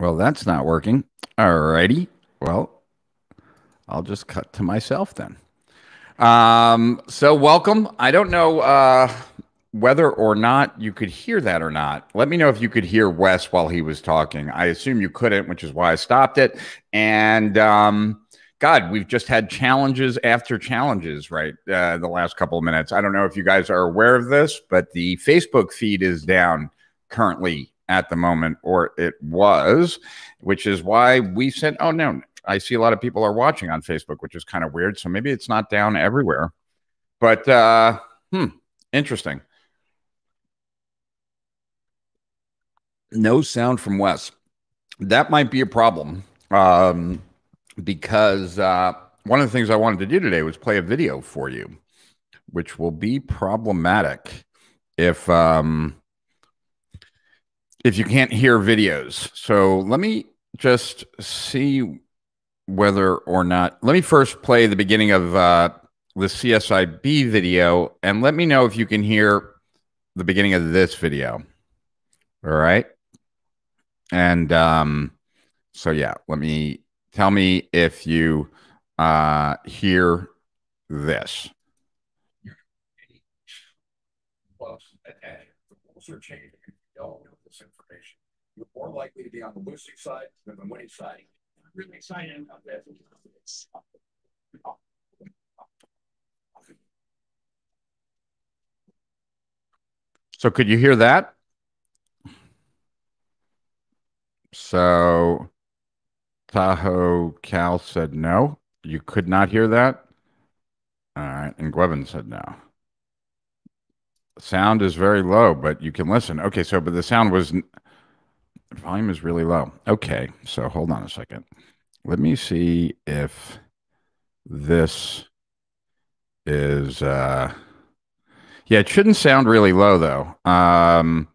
Well, that's not working. All righty. Well, I'll just cut to myself then. Um, so welcome. I don't know uh, whether or not you could hear that or not. Let me know if you could hear Wes while he was talking. I assume you couldn't, which is why I stopped it. And um, God, we've just had challenges after challenges, right? Uh, the last couple of minutes. I don't know if you guys are aware of this, but the Facebook feed is down currently at the moment, or it was, which is why we sent. Oh no, I see a lot of people are watching on Facebook, which is kind of weird. So maybe it's not down everywhere, but uh, hmm, interesting. No sound from Wes. That might be a problem um, because uh, one of the things I wanted to do today was play a video for you, which will be problematic if um, if you can't hear videos. So let me just see whether or not. Let me first play the beginning of uh, the CSIB video and let me know if you can hear the beginning of this video. All right. And um, so, yeah, let me tell me if you uh, hear this. More likely to be on the losing side than the winning side. I'm really excited about that. So could you hear that? So Tahoe Cal said no. You could not hear that. All right. And Gwevin said no sound is very low, but you can listen. Okay, so but the sound was volume is really low. Okay, so hold on a second. Let me see if this is uh yeah, it shouldn't sound really low though. Um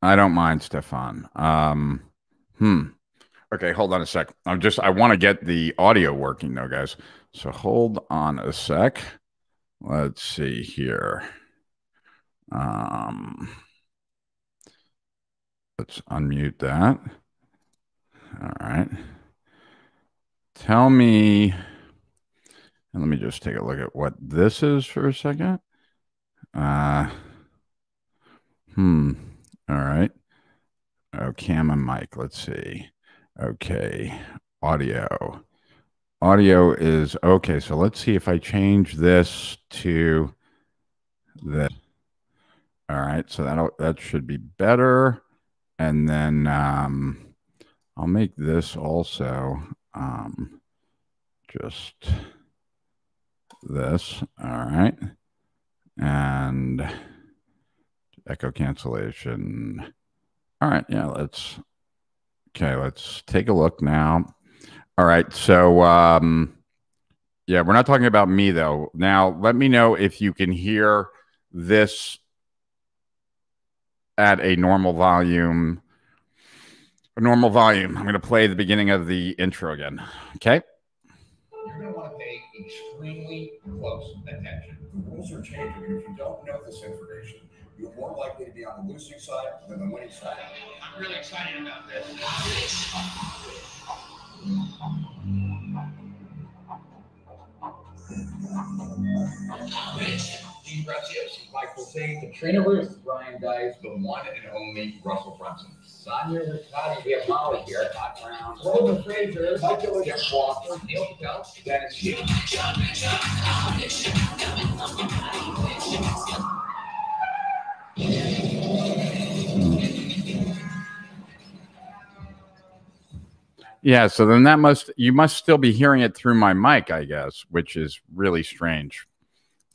I don't mind, Stefan. Um hmm. Okay, hold on a sec. I'm just I want to get the audio working though, guys. So hold on a sec. Let's see here. Um, let's unmute that. All right. Tell me, and let me just take a look at what this is for a second. Uh, hmm. All right. Oh, cam and mic. Let's see. Okay. Audio. Audio is okay. So let's see if I change this to this. All right. So that that should be better. And then um, I'll make this also um, just this. All right. And echo cancellation. All right. Yeah. Let's. Okay. Let's take a look now. All right. So, um, yeah, we're not talking about me though. Now, let me know if you can hear this at a normal volume. A normal volume. I'm going to play the beginning of the intro again. Okay. You're going to want to pay extremely close attention. The rules are changing. If you don't know this information, you're more likely to be on the losing side than the winning side. I'm really excited about this. Dean Graziosi, Michael Zane, Katrina Ruth, Ryan Deiss, the one and only Russell Brunson. Sonia Ricotti, we have Molly here, Hot Brown, Roland Frasier, Michael Jeff Walker, Neil Patel, Dennis Hughes. Yeah, so then that must you must still be hearing it through my mic, I guess, which is really strange.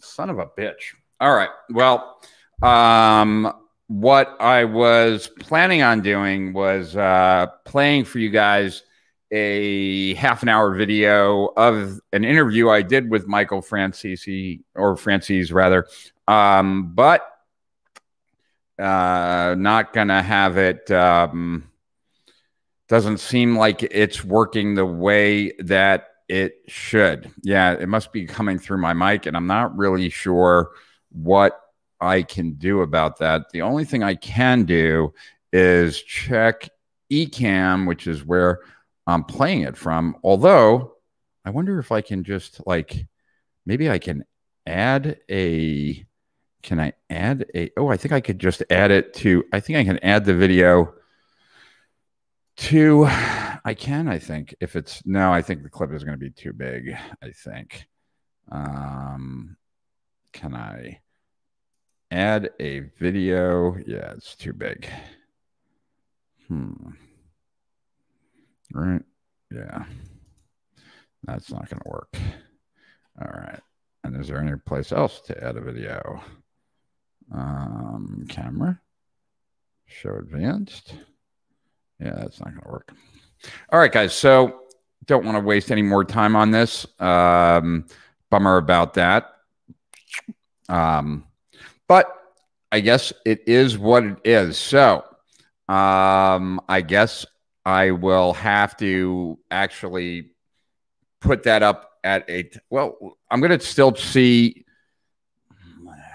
Son of a bitch. All right. Well, um what I was planning on doing was uh, playing for you guys a half an hour video of an interview I did with Michael Franzese, or Franzese rather, um, but uh, not gonna have it. Um, doesn't seem like it's working the way that it should. Yeah, it must be coming through my mic, and I'm not really sure what I can do about that. The only thing I can do is check Ecamm, which is where I'm playing it from. Although I wonder if I can just like maybe I can add a can I add a oh I think I could just add it to I think I can add the video to I can I think if it's no I think the clip is going to be too big I think. Um can I add a video? Yeah it's too big. Hmm. Right yeah. That's not going to work. All right and is there any place else to add a video? Um camera? Show advanced yeah, that's not going to work. All right, guys. So don't want to waste any more time on this. Um, bummer about that. Um, but I guess it is what it is. So um, I guess I will have to actually put that up at a. Well, I'm going to still see.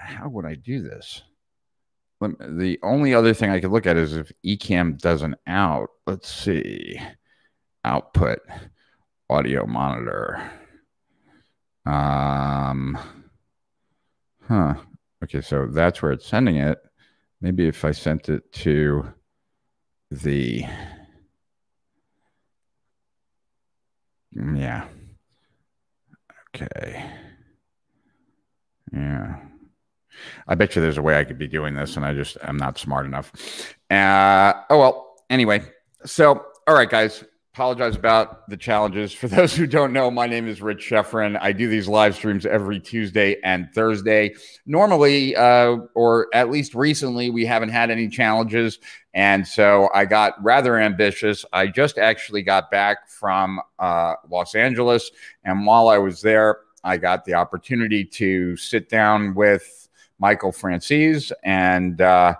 How would I do this? The only other thing I could look at is if Ecamm does an out. Let's see. Output audio monitor. Um, huh. Okay, so that's where it's sending it. Maybe if I sent it to the, yeah. Okay. Yeah. I bet you there's a way I could be doing this, and I just am not smart enough. Uh, oh well. Anyway, so all right, guys. Apologize about the challenges. For those who don't know, my name is Rich Schefren. I do these live streams every Tuesday and Thursday. Normally, uh, or at least recently, we haven't had any challenges. And so I got rather ambitious. I just actually got back from uh, Los Angeles. And while I was there, I got the opportunity to sit down with Michael Franzese, and uh,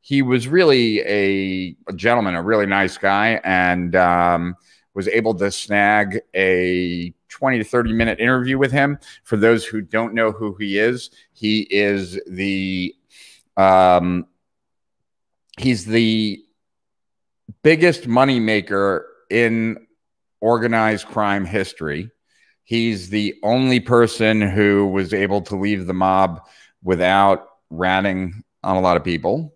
he was really a, a, gentleman, a really nice guy, and um, was able to snag a 20 to 30 minute interview with him. For those who don't know who he is, he is the um, he's the biggest money maker in organized crime history. He's the only person who was able to leave the mob without ratting on a lot of people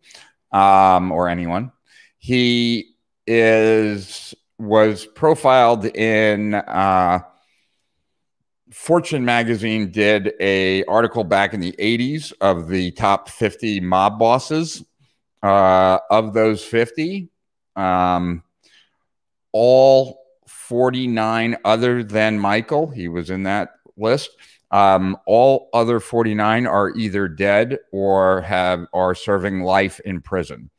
um, or anyone. He is was profiled in uh, Fortune magazine did a article back in the 80s of the top 50 mob bosses. Uh, of those 50, um, all 49 other than Michael, he was in that list, um, all other 49 are either dead or have are serving life in prison.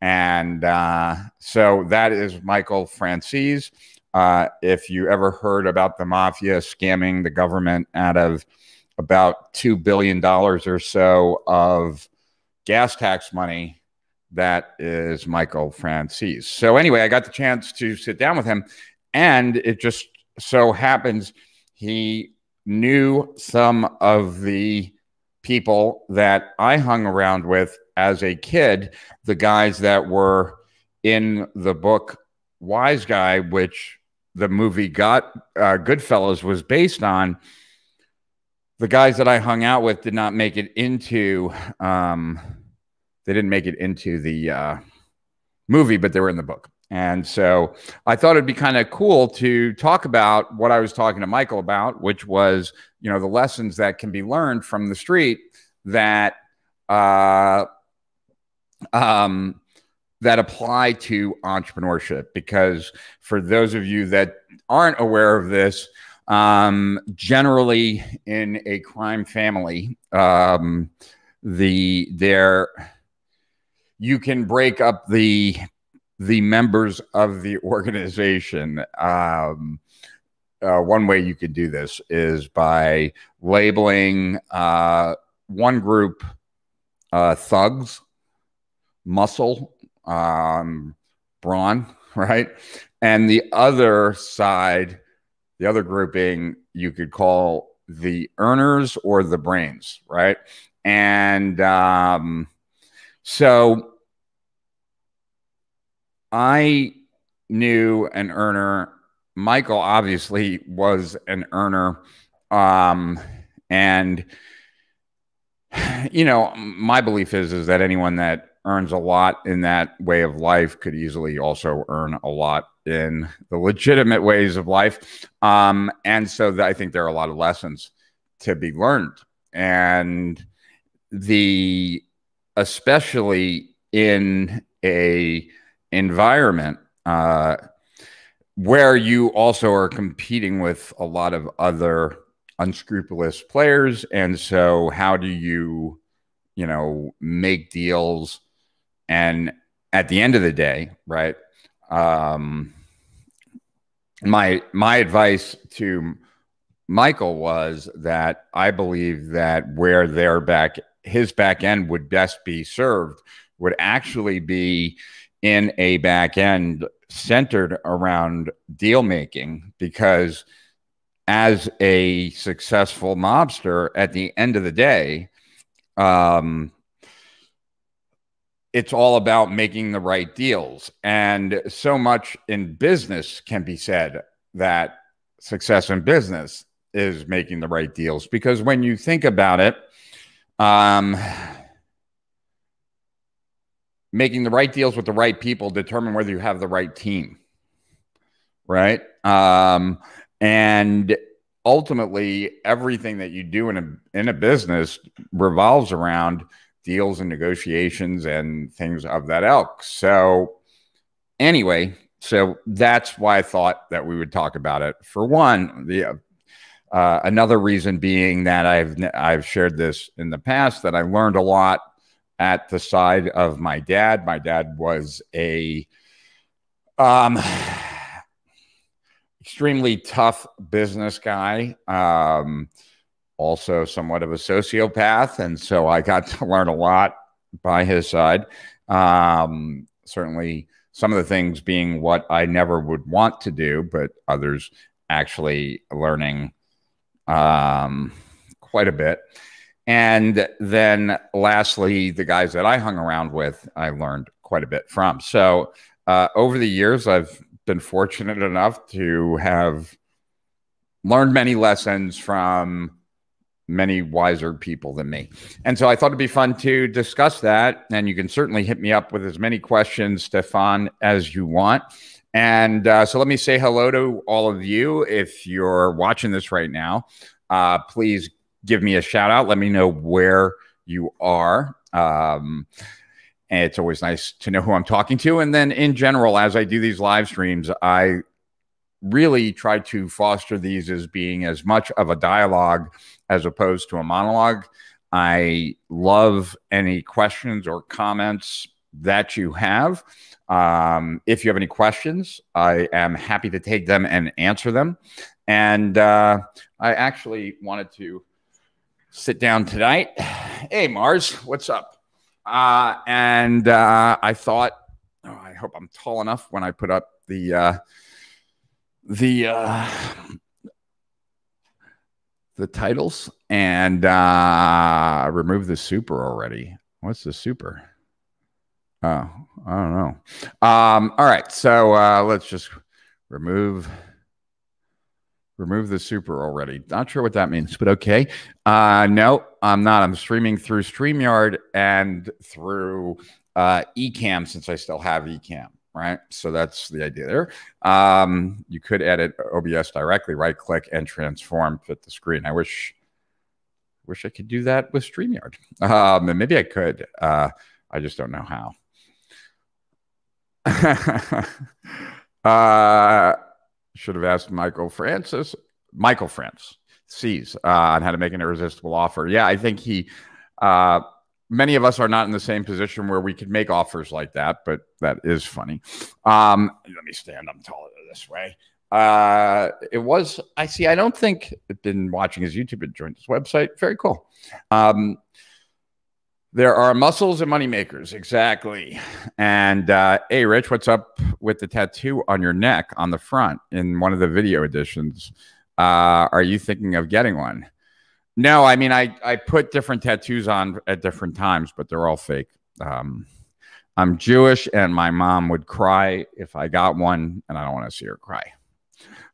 And uh, so that is Michael Franzese. Uh, if you ever heard about the mafia scamming the government out of about $2 billion or so of gas tax money, that is Michael Franzese. So, anyway, I got the chance to sit down with him, and it just so happens he knew some of the people that I hung around with as a kid, the guys that were in the book Wise Guy, which the movie got uh, Goodfellas was based on. The guys that I hung out with did not make it into. Um, they didn't make it into the uh, movie, but they were in the book. And so I thought it'd be kind of cool to talk about what I was talking to Michael about, which was, you know, the lessons that can be learned from the street that uh, um, that apply to entrepreneurship. Because for those of you that aren't aware of this, um, generally in a crime family, um, the there you can break up the the members of the organization. Um, uh, one way you could do this is by labeling uh, one group uh, thugs, muscle, um, brawn, right? And the other side, the other grouping, you could call the earners or the brains, right? And um, so I knew an earner. Michael obviously was an earner. Um, and you know, my belief is is that anyone that earns a lot in that way of life could easily also earn a lot in the legitimate ways of life. Um, and so I think there are a lot of lessons to be learned. And the especially in a environment uh, where you also are competing with a lot of other unscrupulous players. And so how do you you know make deals? And at the end of the day right um my my advice to michael was that i believe that where their back his back end would best be served would actually be in a back end centered around deal making because as a successful mobster at the end of the day um, it's all about making the right deals. And so much in business can be said that success in business is making the right deals because when you think about it um, making the right deals with the right people determine whether you have the right team right? Um, and ultimately everything that you do in a in a business revolves around deals and negotiations and things of that ilk. So anyway so that's why i thought that we would talk about it for one the uh, another reason being that I've I've shared this in the past that I learned a lot at the side of my dad. My dad was a um, extremely tough business guy. Um, also somewhat of a sociopath, and so I got to learn a lot by his side. Um, certainly, some of the things being what I never would want to do, but others actually learning um, quite a bit. And then lastly, the guys that I hung around with, I learned quite a bit from. So uh, over the years, I've been fortunate enough to have learned many lessons from many wiser people than me. And so I thought it'd be fun to discuss that. And you can certainly hit me up with as many questions, Stefan, as you want. And uh, so let me say hello to all of you. If you're watching this right now, uh, please give me a shout out. Let me know where you are. Um, and it's always nice to know who I'm talking to. And then in general, as I do these live streams, I really try to foster these as being as much of a dialogue as opposed to a monologue. I love any questions or comments that you have. Um, if you have any questions, I am happy to take them and answer them. And uh, I actually wanted to sit down tonight. Hey, Mars, what's up? Uh, and uh, I thought, oh, I hope I'm tall enough when I put up the uh, the uh, the titles and uh, remove the super already. What's the super? Oh, I don't know. Um, all right, so uh, let's just remove remove the super already. Not sure what that means, but okay. Uh, no, I'm not. I'm streaming through StreamYard and through uh, Ecamm since I still have Ecamm, right? So that's the idea there. Um, you could edit OBS directly, right click and transform, fit the screen. I wish wish I could do that with StreamYard. Um, and maybe I could. Uh, I just don't know how. uh, should have asked Michael Francis, Michael France, sees uh, on how to make an irresistible offer. Yeah, I think he, uh, many of us are not in the same position where we could make offers like that, but that is funny. Um, let me stand up taller this way. Uh, it was, I see, I don't think, been watching his YouTube and joined his website. Very cool. Um, there are muscles and money makers, exactly. And uh, hey, Rich, what's up with the tattoo on your neck on the front in one of the video editions? Uh, are you thinking of getting one? No, I mean, I, I put different tattoos on at different times, but they're all fake. Um, I'm Jewish, and my mom would cry if I got one, and I don't want to see her cry.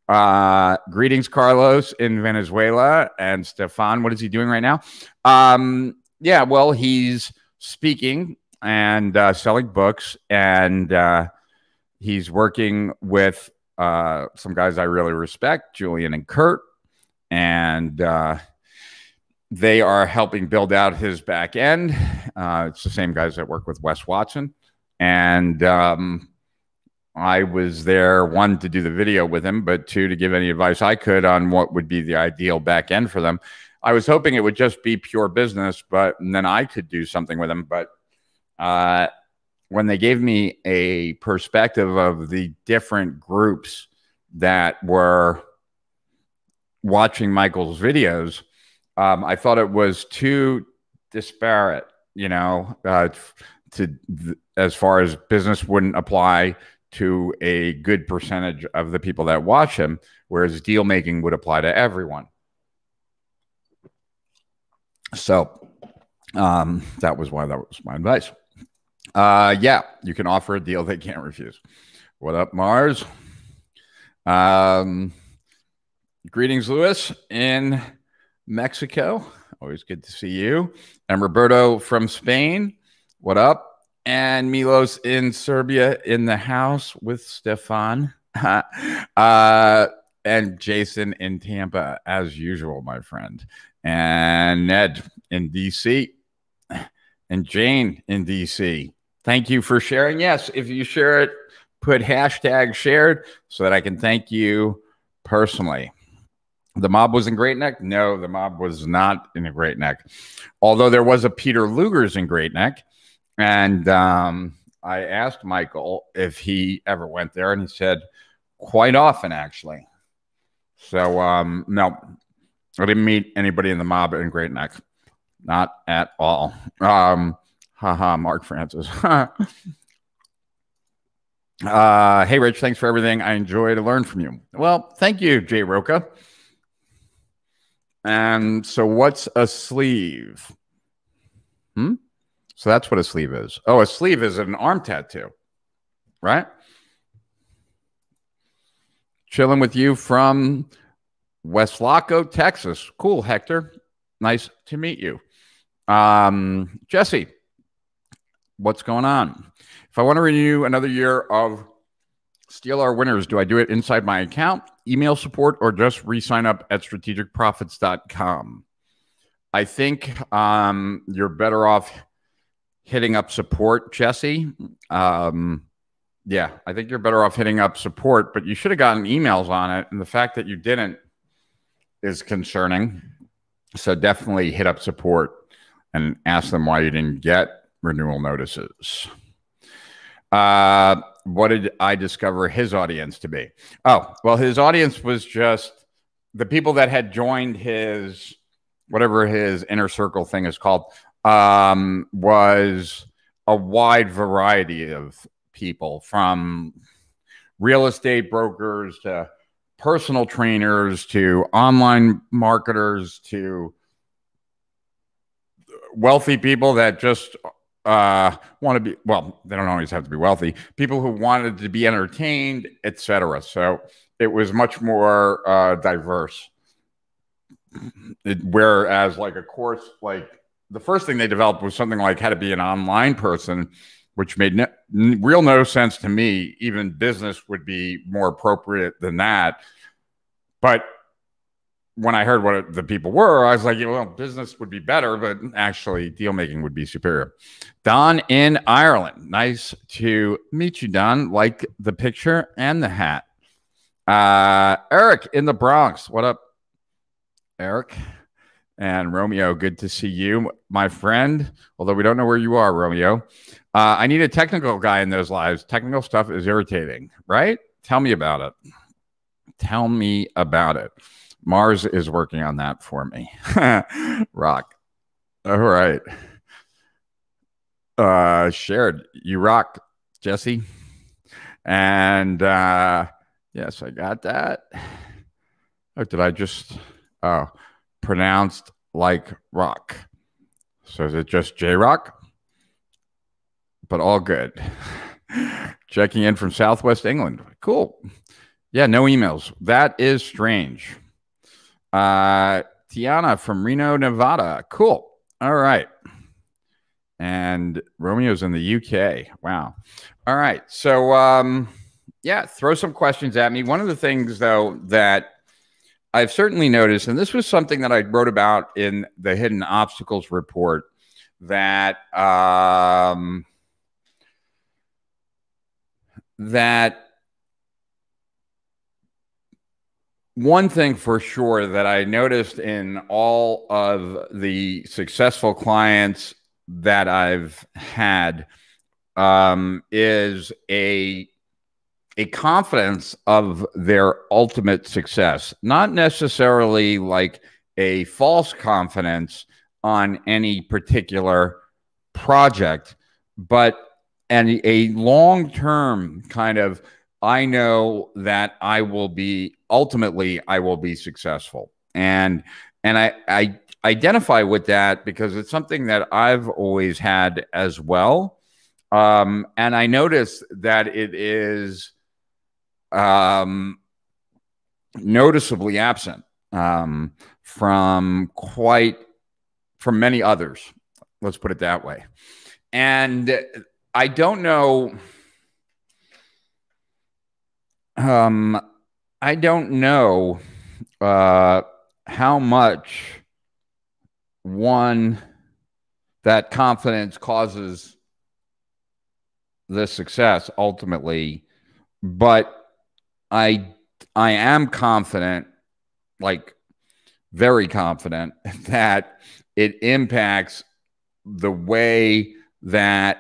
Uh, greetings, Carlos in Venezuela, and Stefan. What is he doing right now? Um, yeah, well, he's speaking and uh, selling books, and uh, he's working with uh, some guys I really respect, Julian and Kurt, and uh, they are helping build out his back end. Uh, it's the same guys that work with Wes Watson. And um, I was there, one, to do the video with him, but two, to give any advice I could on what would be the ideal back end for them. I was hoping it would just be pure business, but then I could do something with them. But uh, when they gave me a perspective of the different groups that were watching Michael's videos, um, I thought it was too disparate, you know, uh, to as far as business wouldn't apply to a good percentage of the people that watch him, whereas deal making would apply to everyone. So um, that was why that was my advice. Uh, yeah, you can offer a deal they can't refuse. What up, Mars? Um, greetings, Lewis in Mexico. Always good to see you. And Roberto from Spain. What up? And Milos in Serbia in the house with Stefan. uh, and Jason in Tampa, as usual, my friend. And Ned in DC. And Jane in DC. Thank you for sharing. Yes, if you share it, put hashtag shared so that I can thank you personally. The mob was in Great Neck? No, the mob was not in a Great Neck. Although there was a Peter Luger's in Great Neck. And um, I asked Michael if he ever went there, and he said, quite often, actually. So, um, no, I didn't meet anybody in the mob in Great Neck. Not at all. Um, haha, Mark Francis. uh, hey, Rich, thanks for everything. I enjoy to learn from you. Well, thank you, Jay Roca. And so, what's a sleeve? Hmm? So, that's what a sleeve is. Oh, a sleeve is an arm tattoo, right? Chilling with you from Weslaco, Texas. Cool, Hector. Nice to meet you. Um, Jesse, what's going on? If I want to renew another year of Steal Our Winners, do I do it inside my account? email support or just re-sign up at strategicprofits.com. I think um, you're better off hitting up support, Jesse. Um, yeah, I think you're better off hitting up support, but you should have gotten emails on it. And the fact that you didn't is concerning. So definitely hit up support and ask them why you didn't get renewal notices. Uh, what did I discover his audience to be? Oh, well, his audience was just the people that had joined his whatever his inner circle thing is called um, was a wide variety of people from real estate brokers to personal trainers to online marketers to wealthy people that just uh, want to be well they don't always have to be wealthy. People who wanted to be entertained etc so it was much more uh, diverse. It, whereas like a course like the first thing they developed was something like how to be an online person which made no, real no sense to me. Even business would be more appropriate than that. But when I heard what the people were, I was like, well, business would be better, but actually, deal making would be superior. Don in Ireland. Nice to meet you, Don. Like the picture and the hat. Uh, Eric in the Bronx. What up, Eric? And Romeo, good to see you, my friend. Although we don't know where you are, Romeo. Uh, I need a technical guy in those lives. Technical stuff is irritating, right? Tell me about it. Tell me about it. Mars is working on that for me. rock. All right. Uh, shared. You rock, Jesse. And uh, yes, I got that. Oh, did I just oh pronounced like rock? So is it just J Rock? But all good. Checking in from Southwest England. Cool. Yeah, no emails. That is strange. Uh, Tiana from Reno, Nevada. Cool. All right. And Romeo's in the UK. Wow. All right. So, um, yeah, throw some questions at me. One of the things, though, that I've certainly noticed, and this was something that I wrote about in the Hidden Obstacles report, that um, that one thing for sure that I noticed in all of the successful clients that I've had um, is a a confidence of their ultimate success, not necessarily like a false confidence on any particular project, but and a long term kind of I know that I will be ultimately I will be successful. And and I I identify with that because it's something that I've always had as well. Um, and I notice that it is um, noticeably absent um, from quite from many others. Let's put it that way. And I don't know um, I don't know uh, how much one that confidence causes the success ultimately, but I I am confident, like very confident, that it impacts the way that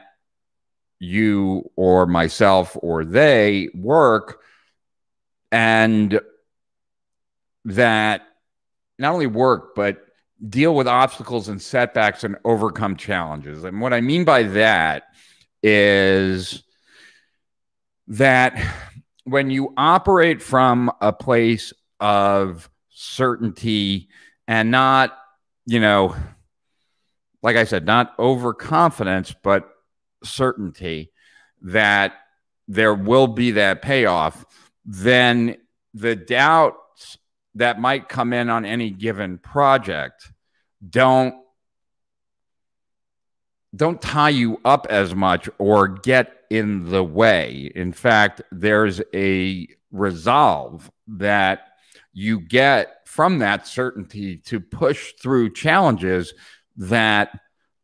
you or myself or they work and that not only work, but deal with obstacles and setbacks and overcome challenges. And what I mean by that is that when you operate from a place of certainty and not, you know, like I said, not overconfidence, but certainty that there will be that payoff then the doubts that might come in on any given project don't don't tie you up as much or get in the way. In fact, there's a resolve that you get from that certainty to push through challenges that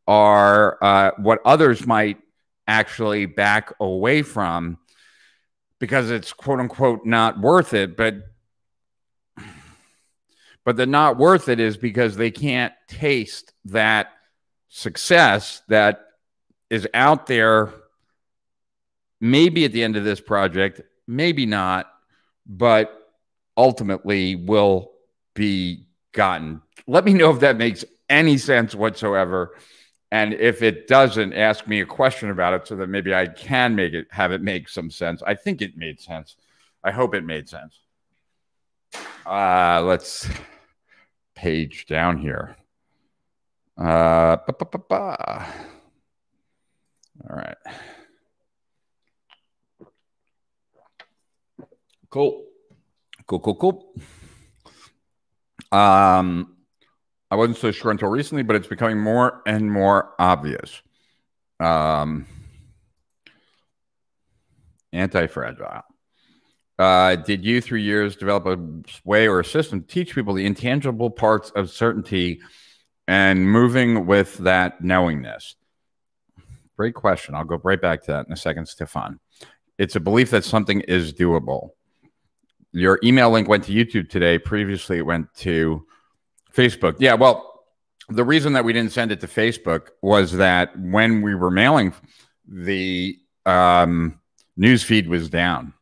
are uh, what others might actually back away from because it's quote unquote not worth it, but but the not worth it is because they can't taste that success that is out there maybe at the end of this project, maybe not, but ultimately will be gotten. Let me know if that makes any sense whatsoever. And if it doesn't, ask me a question about it so that maybe I can make it have it make some sense. I think it made sense. I hope it made sense. Uh, let's page down here. Uh, All right. Cool. Cool, cool, cool. Um, I wasn't so sure until recently, but it's becoming more and more obvious. Um, anti-fragile. Uh, did you, through years, develop a way or a system to teach people the intangible parts of certainty and moving with that knowingness? Great question. I'll go right back to that in a second, Stefan. It's a belief that something is doable. Your email link went to YouTube today. Previously, it went to Facebook. Yeah, well, the reason that we didn't send it to Facebook was that when we were mailing, the um, news feed was down,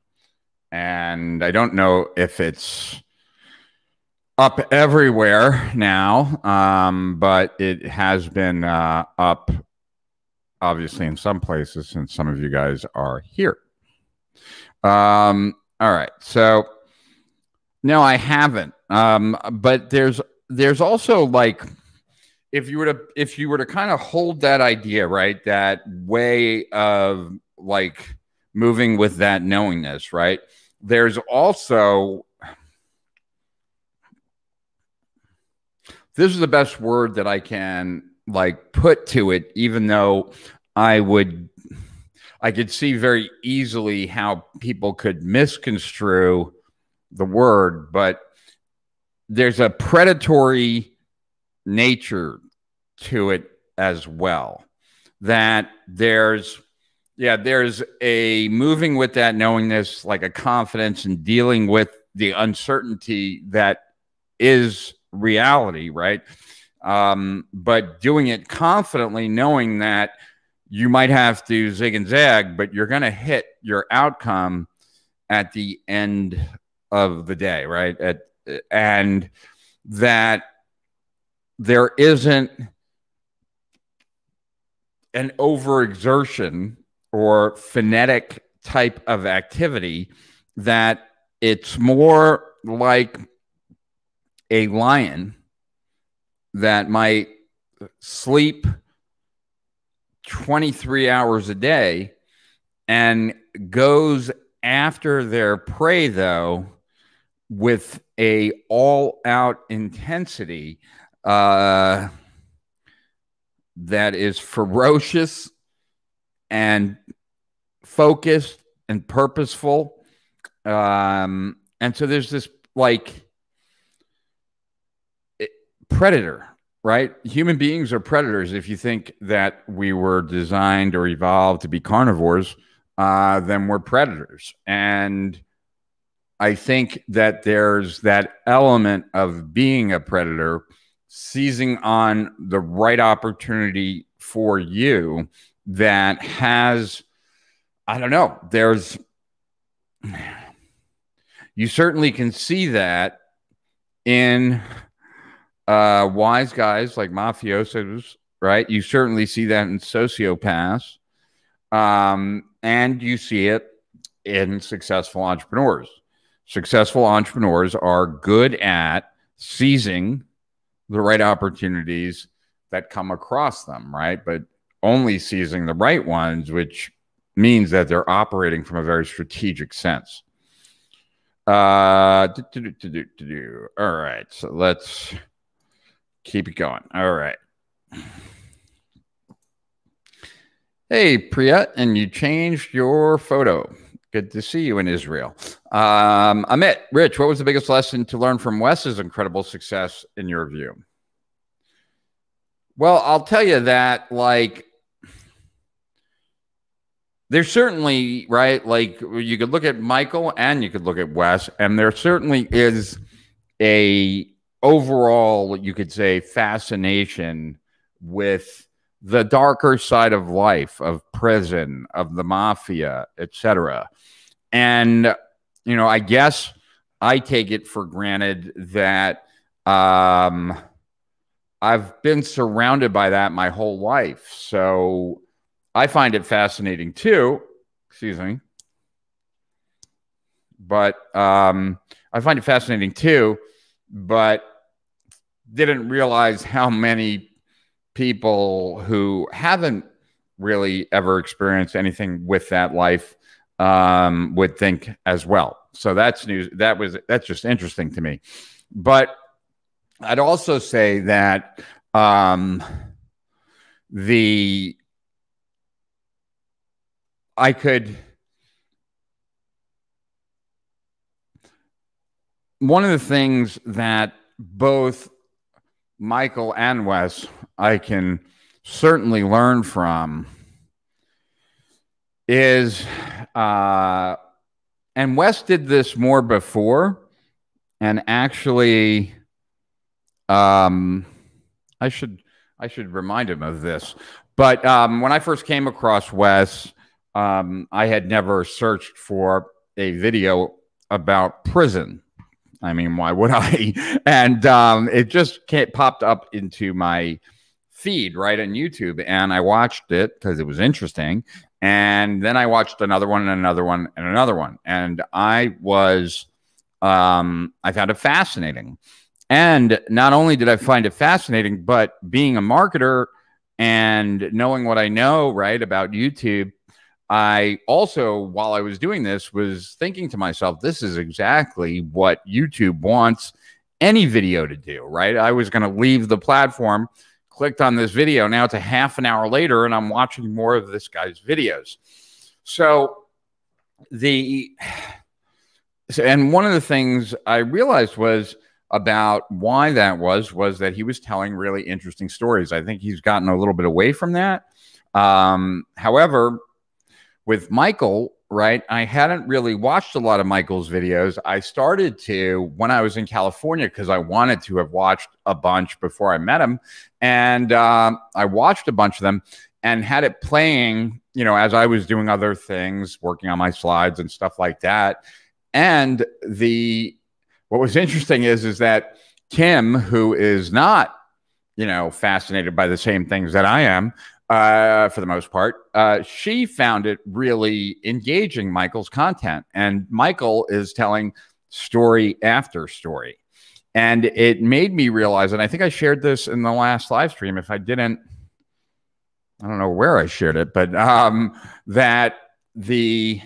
and I don't know if it's up everywhere now, um, but it has been uh, up, obviously, in some places since some of you guys are here. Um, all right, so no, I haven't. Um, but there's there's also like if you were to if you were to kind of hold that idea, right, that way of like moving with that knowingness, right? There's also this is the best word that I can like put to it, even though I would I could see very easily how people could misconstrue the word, but there's a predatory nature to it as well. That there's, yeah, there's a moving with that knowingness, like a confidence in dealing with the uncertainty that is reality, right? Um, but doing it confidently, knowing that you might have to zig and zag, but you're going to hit your outcome at the end of the day, right? At, and that there isn't an overexertion or phonetic type of activity that it's more like a lion that might sleep 23 hours a day and goes after their prey though with a all out intensity uh, that is ferocious and focused and purposeful. Um, and so there's this like predator, right? Human beings are predators. If you think that we were designed or evolved to be carnivores, uh, then we're predators. And I think that there's that element of being a predator, seizing on the right opportunity for you that has, I don't know, there's, you certainly can see that in uh, wise guys like mafiosos, right? You certainly see that in sociopaths. Um, and you see it in successful entrepreneurs successful entrepreneurs are good at seizing the right opportunities that come across them, right? But only seizing the right ones, which means that they're operating from a very strategic sense. Uh, do, do, do, All right, so let's keep it going. All right. Hey, Priya, and you changed your photo. Good to see you in Israel. Um, Amit, Rich, what was the biggest lesson to learn from Wes's incredible success in your view? Well, I'll tell you that, like, there's certainly, right? Like, you could look at Michael and you could look at Wes, and there certainly is a overall, you could say, fascination with the darker side of life, of prison, of the mafia, etc. And, you know, I guess I take it for granted that um, I've been surrounded by that my whole life. So I find it fascinating too. Excuse me. But um, I find it fascinating too, but didn't realize how many people who haven't really ever experienced anything with that life um, would think as well. So that's news. That was that's just interesting to me. But I'd also say that um, the I could one of the things that both Michael and Wes I can certainly learn from is uh, and Wes did this more before and actually um, I should I should remind him of this. But um, when I first came across Wes, um, I had never searched for a video about prison. I mean, why would I? And um, it just popped up into my feed right on YouTube, and I watched it because it was interesting. And then I watched another one and another one and another one, and I was, um, I found it fascinating. And not only did I find it fascinating, but being a marketer and knowing what I know, right, about YouTube, I also, while I was doing this, was thinking to myself, this is exactly what YouTube wants any video to do, right? I was going to leave the platform, clicked on this video. Now it's a half an hour later, and I'm watching more of this guy's videos. So, the, and one of the things I realized was, about why that was was that he was telling really interesting stories. I think he's gotten a little bit away from that. Um, however, with Michael, right, I hadn't really watched a lot of Michael's videos. I started to when I was in California because I wanted to have watched a bunch before I met him, and um, I watched a bunch of them and had it playing, you know, as I was doing other things, working on my slides and stuff like that. And the what was interesting is is that Kim, who is not, you know, fascinated by the same things that I am, uh, for the most part, uh, she found it really engaging Michael's content, and Michael is telling story after story, and it made me realize, and I think I shared this in the last live stream. If I didn't, I don't know where I shared it, but um, that the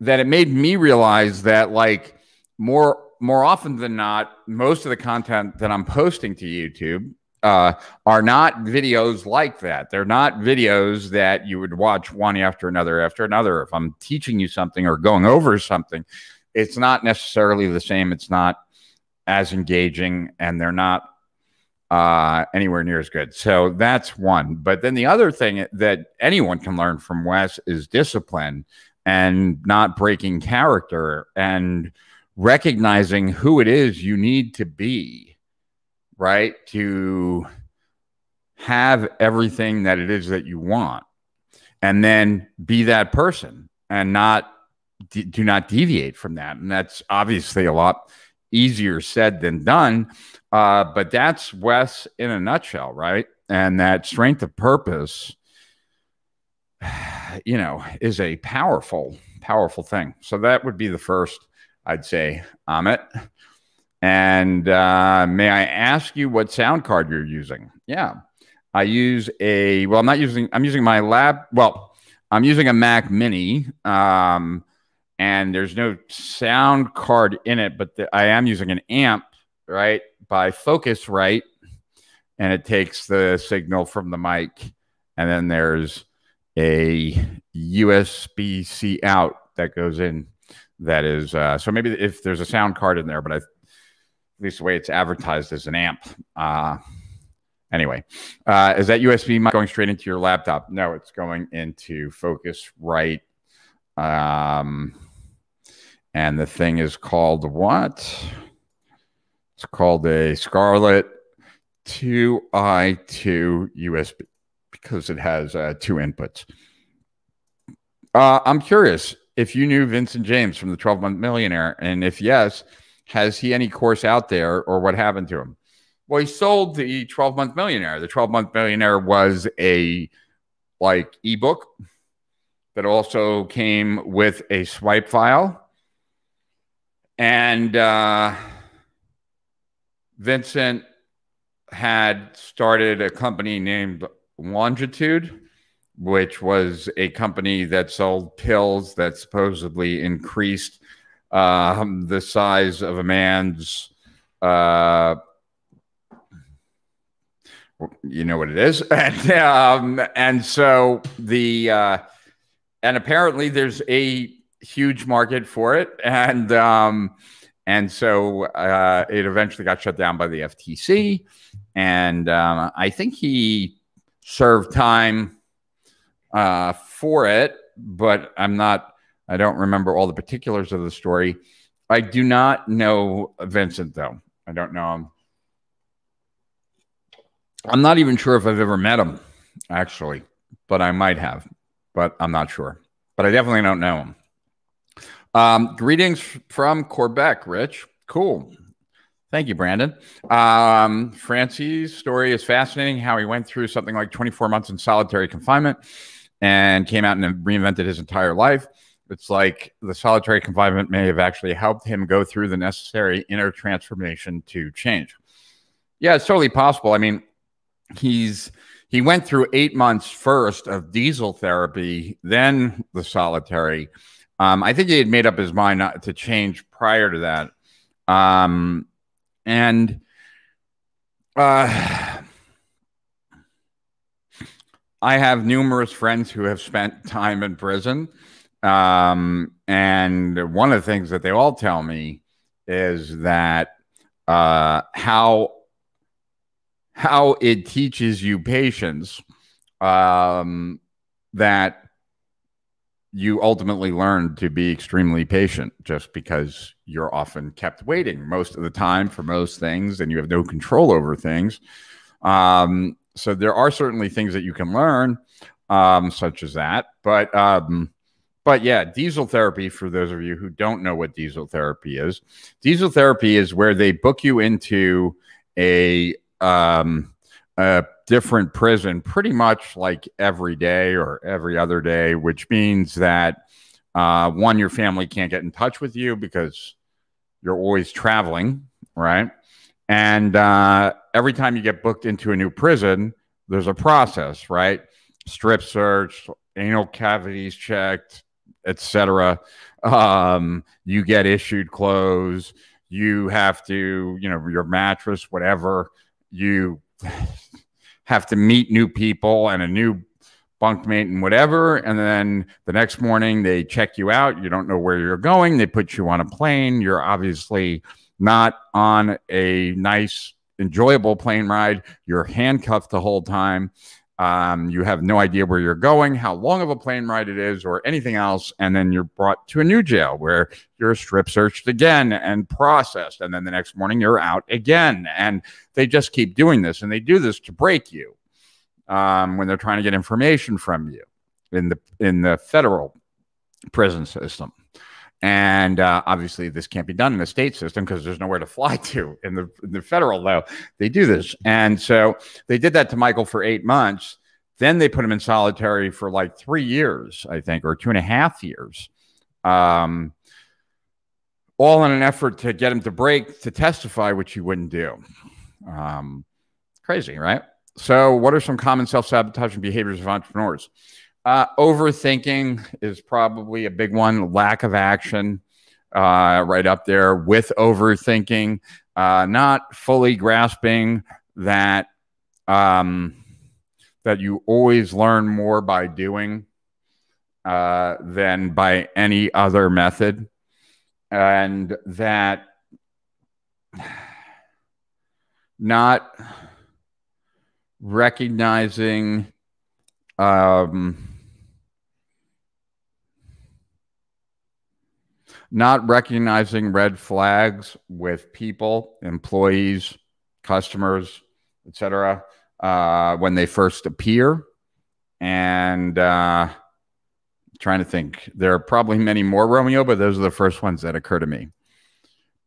that it made me realize that like more more often than not, most of the content that I'm posting to YouTube uh, are not videos like that. They're not videos that you would watch one after another after another. If I'm teaching you something or going over something, it's not necessarily the same. It's not as engaging, and they're not uh, anywhere near as good. So that's one. But then the other thing that anyone can learn from Wes is discipline and not breaking character and recognizing who it is you need to be, right? To have everything that it is that you want and then be that person and not do not deviate from that. And that's obviously a lot easier said than done. Uh, but that's Wes in a nutshell, right? And that strength of purpose, you know, is a powerful, powerful thing. So that would be the first I'd say, Amit. And uh, may I ask you what sound card you're using? Yeah, I use a. Well, I'm not using. I'm using my lab. Well, I'm using a Mac Mini, um, and there's no sound card in it, but the, I am using an amp, right, by Focusrite, and it takes the signal from the mic, and then there's a USB C out that goes in that is uh, so maybe if there's a sound card in there, but I, at least the way it's advertised as an amp. Uh, anyway, uh, is that USB mic going straight into your laptop? No, it's going into Focusrite. Um, and the thing is called what? It's called a Scarlett 2i2 USB because it has uh, two inputs. Uh, I'm curious if you knew Vincent James from the 12 month millionaire, and if yes, has he any course out there or what happened to him? Well, he sold the 12 month millionaire. The 12 month millionaire was a like ebook that also came with a swipe file. And uh, Vincent had started a company named Longitude which was a company that sold pills that supposedly increased um, the size of a man's. Uh, you know what it is, and, um, and so the uh, and apparently there's a huge market for it, and um, and so uh, it eventually got shut down by the FTC, and um, I think he served time uh, for it, but I'm not, I don't remember all the particulars of the story. I do not know Vincent, though. I don't know him. I'm not even sure if I've ever met him, actually, but I might have, but I'm not sure. But I definitely don't know him. Um, greetings from Quebec, Rich. Cool. Thank you, Brandon. Um, Franzese's story is fascinating how he went through something like 24 months in solitary confinement and came out and reinvented his entire life. It's like the solitary confinement may have actually helped him go through the necessary inner transformation to change. Yeah, it's totally possible. I mean, he's he went through eight months first of diesel therapy, then the solitary. Um, I think he had made up his mind not to change prior to that. Um, and uh, I have numerous friends who have spent time in prison. Um, and one of the things that they all tell me is that uh, how how it teaches you patience um, that you ultimately learn to be extremely patient just because you're often kept waiting most of the time for most things and you have no control over things. Um, so there are certainly things that you can learn, um, such as that. But um, but yeah, diesel therapy, for those of you who don't know what diesel therapy is, diesel therapy is where they book you into a um, a different prison pretty much like every day or every other day, which means that uh, one, your family can't get in touch with you because you're always traveling, right? And uh, every time you get booked into a new prison, there's a process, right? Strip search, anal cavities checked, etc. Um, you get issued clothes. You have to, you know, your mattress, whatever you have to meet new people and a new bunkmate and whatever. And then the next morning they check you out. You don't know where you're going. They put you on a plane. You're obviously not on a nice, enjoyable plane ride. You're handcuffed the whole time. Um, you have no idea where you're going, how long of a plane ride it is, or anything else. And then you're brought to a new jail where you're strip searched again and processed. And then the next morning you're out again. And they just keep doing this. And they do this to break you um, when they're trying to get information from you in the in the federal prison system. And uh, obviously, this can't be done in the state system because there's nowhere to fly to. In the, in the federal, though, they do this. And so they did that to Michael for eight months. Then they put him in solitary for like three years, I think, or two and a half years. Um, all in an effort to get him to break to testify, which he wouldn't do. Um, crazy, right? So, what are some common self sabotaging behaviors of entrepreneurs? Uh, overthinking is probably a big one. Lack of action, uh, right up there with overthinking. Uh, not fully grasping that um, that you always learn more by doing uh, than by any other method, and that not recognizing. Um, not recognizing red flags with people, employees, customers, etc., uh, when they first appear, and uh, trying to think. There are probably many more Romeo, but those are the first ones that occur to me.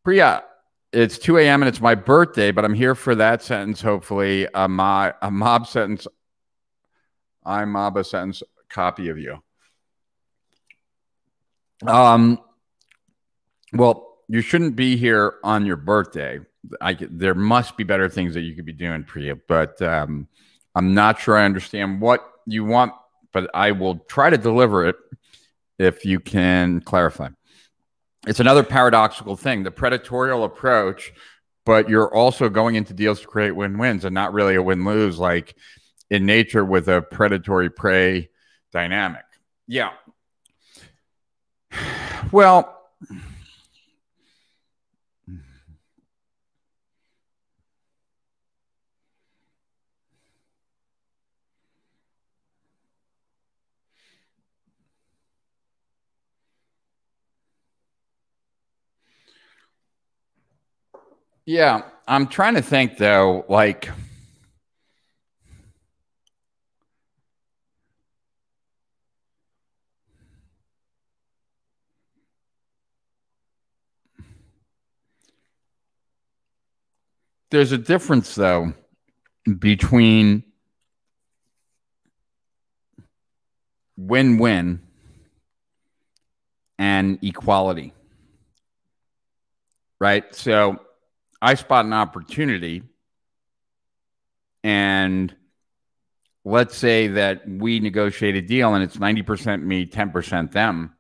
Priya, it's 2 a.m. and it's my birthday, but I'm here for that sentence. Hopefully, a mob, a mob sentence. I mob a sentence copy of you. Um, well, you shouldn't be here on your birthday. I, there must be better things that you could be doing, Priya, but um, I'm not sure I understand what you want, but I will try to deliver it if you can clarify. It's another paradoxical thing the predatorial approach, but you're also going into deals to create win wins and not really a win lose like in nature with a predatory prey dynamic. Yeah. Well, Yeah, I'm trying to think though, like there's a difference though between win-win and equality right? So I spot an opportunity and let's say that we negotiate a deal and it's 90% me, 10% them.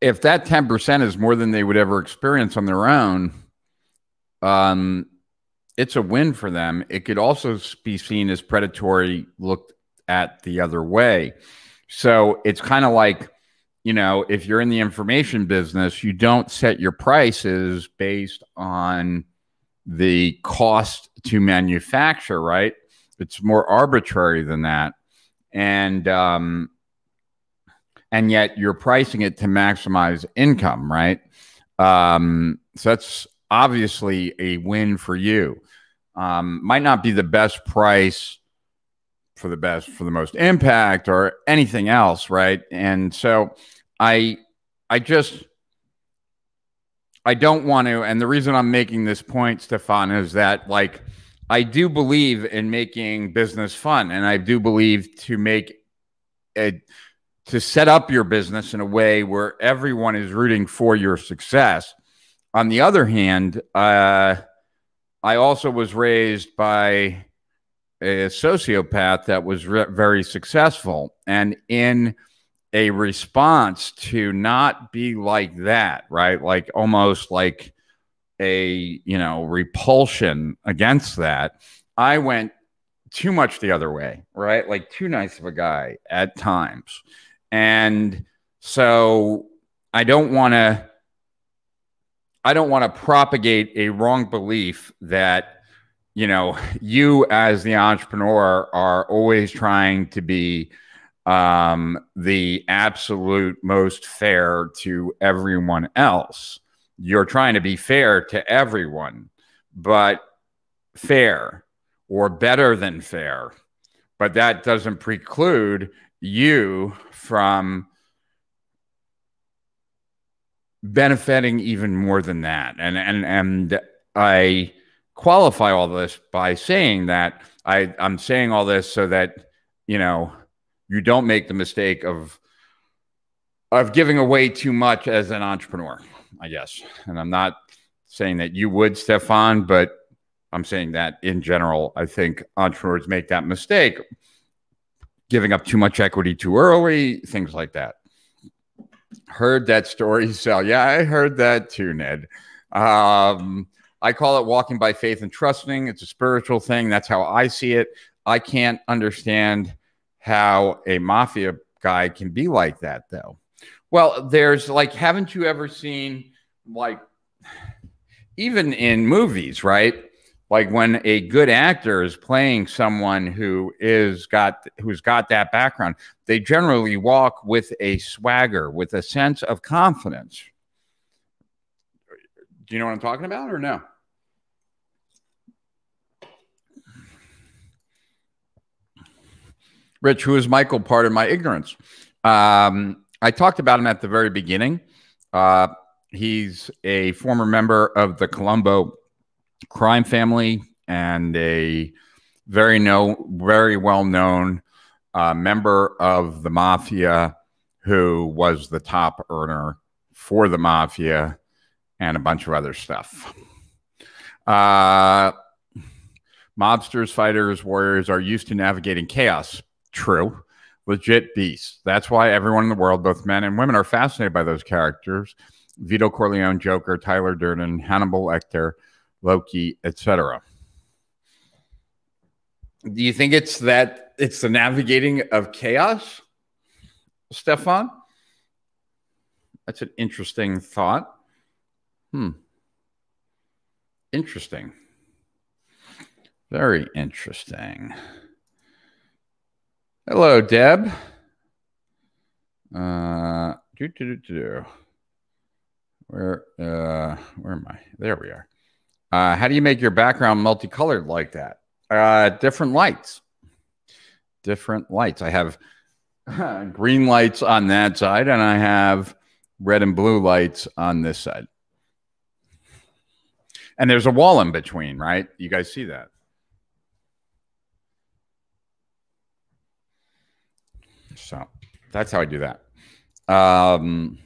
If that 10% is more than they would ever experience on their own, um, it's a win for them. It could also be seen as predatory looked at the other way. So it's kind of like, you know, if you're in the information business, you don't set your prices based on the cost to manufacture, right? It's more arbitrary than that. And, um, and yet you're pricing it to maximize income, right? Um, so that's obviously a win for you. Um, might not be the best price for the best, for the most impact or anything else, right? And so I, I just, I don't want to. And the reason I'm making this point, Stefan, is that like I do believe in making business fun, and I do believe to make it to set up your business in a way where everyone is rooting for your success. On the other hand, uh, I also was raised by a sociopath that was very successful, and in a response to not be like that, right? Like almost like a, you know, repulsion against that. I went too much the other way, right? Like too nice of a guy at times. And so I don't want to I don't want to propagate a wrong belief that you know you as the entrepreneur are always trying to be um, the absolute most fair to everyone else. You're trying to be fair to everyone, but fair or better than fair. But that doesn't preclude you from benefiting even more than that. And and and I qualify all this by saying that I I'm saying all this so that you know you don't make the mistake of of giving away too much as an entrepreneur, I guess. And I'm not saying that you would, Stefan, but I'm saying that in general, I think entrepreneurs make that mistake, giving up too much equity too early, things like that. Heard that story, Sal. Yeah, I heard that too, Ned. Um, I call it walking by faith and trusting. It's a spiritual thing. That's how I see it. I can't understand how a mafia guy can be like that, though. Well, there's like, haven't you ever seen like, even in movies, right? Like when a good actor is playing someone who is got who's got that background, they generally walk with a swagger, with a sense of confidence. Do you know what I'm talking about or no? Rich, who is Michael? Part of my ignorance. Um, I talked about him at the very beginning. Uh, he's a former member of the Colombo crime family and a very know, very well known uh, member of the mafia who was the top earner for the mafia and a bunch of other stuff. Uh, mobsters, fighters, warriors are used to navigating chaos True. Legit beasts. That's why everyone in the world, both men and women, are fascinated by those characters. Vito Corleone, Joker, Tyler Durden, Hannibal Lecter, Loki, etc. Do you think it's that it's the navigating of chaos, Stefan? That's an interesting thought. Hmm. Interesting. Very interesting. Hello, Deb. Uh, do, do, do, do. Where, uh, where am I? There we are. Uh, how do you make your background multicolored like that? Uh, different lights. Different lights. I have green lights on that side, and I have red and blue lights on this side. And there's a wall in between, right? You guys see that? So that's how I do that. Um,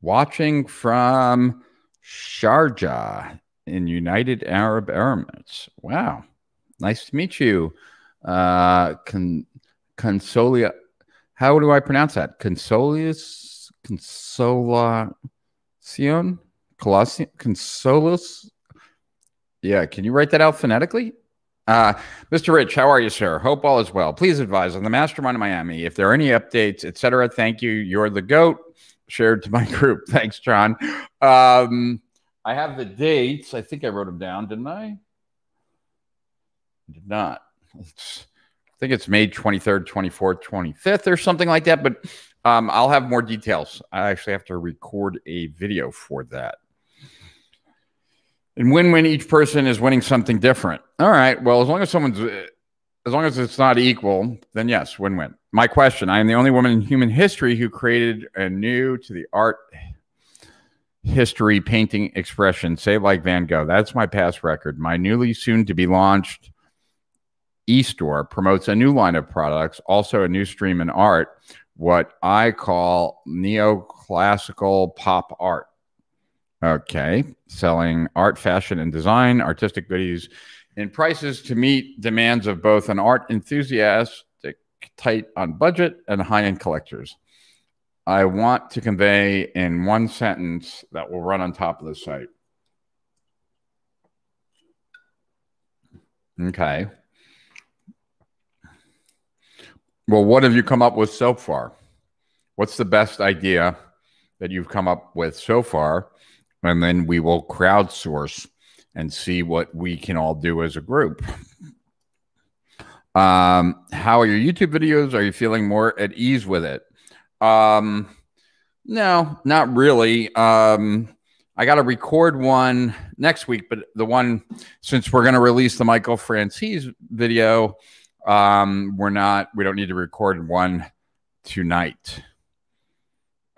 watching from Sharjah in United Arab Emirates. Wow. Nice to meet you. Uh, Con- Consolia. How do I pronounce that? Consolius? Consolacion? Colossian? Consolus? Yeah. Can you write that out phonetically? Uh, Mr. Rich, how are you, sir? Hope all is well. Please advise on the Mastermind in Miami. If there are any updates, etc. Thank you. You're the goat. Shared to my group. Thanks, John. Um, I have the dates. I think I wrote them down, didn't I? I did not. It's, I think it's May 23rd, 24th, 25th, or something like that. But um, I'll have more details. I actually have to record a video for that. And win-win, each person is winning something different. All right. Well, as long as someone's, as long as it's not equal, then yes, win-win. My question: I am the only woman in human history who created a new to the art history painting expression. Say like Van Gogh. That's my past record. My newly soon to be launched e-store promotes a new line of products, also a new stream in art, what I call neoclassical pop art. Okay, selling art, fashion, and design, artistic goodies in prices to meet demands of both an art enthusiast, tight on budget, and high end collectors. I want to convey in one sentence that will run on top of the site. Okay. Well, what have you come up with so far? What's the best idea that you've come up with so far? And then we will crowdsource and see what we can all do as a group. Um, how are your YouTube videos? Are you feeling more at ease with it? Um, no, not really. Um, I got to record one next week, but the one since we're going to release the Michael Franzese video, um, we're not. We don't need to record one tonight.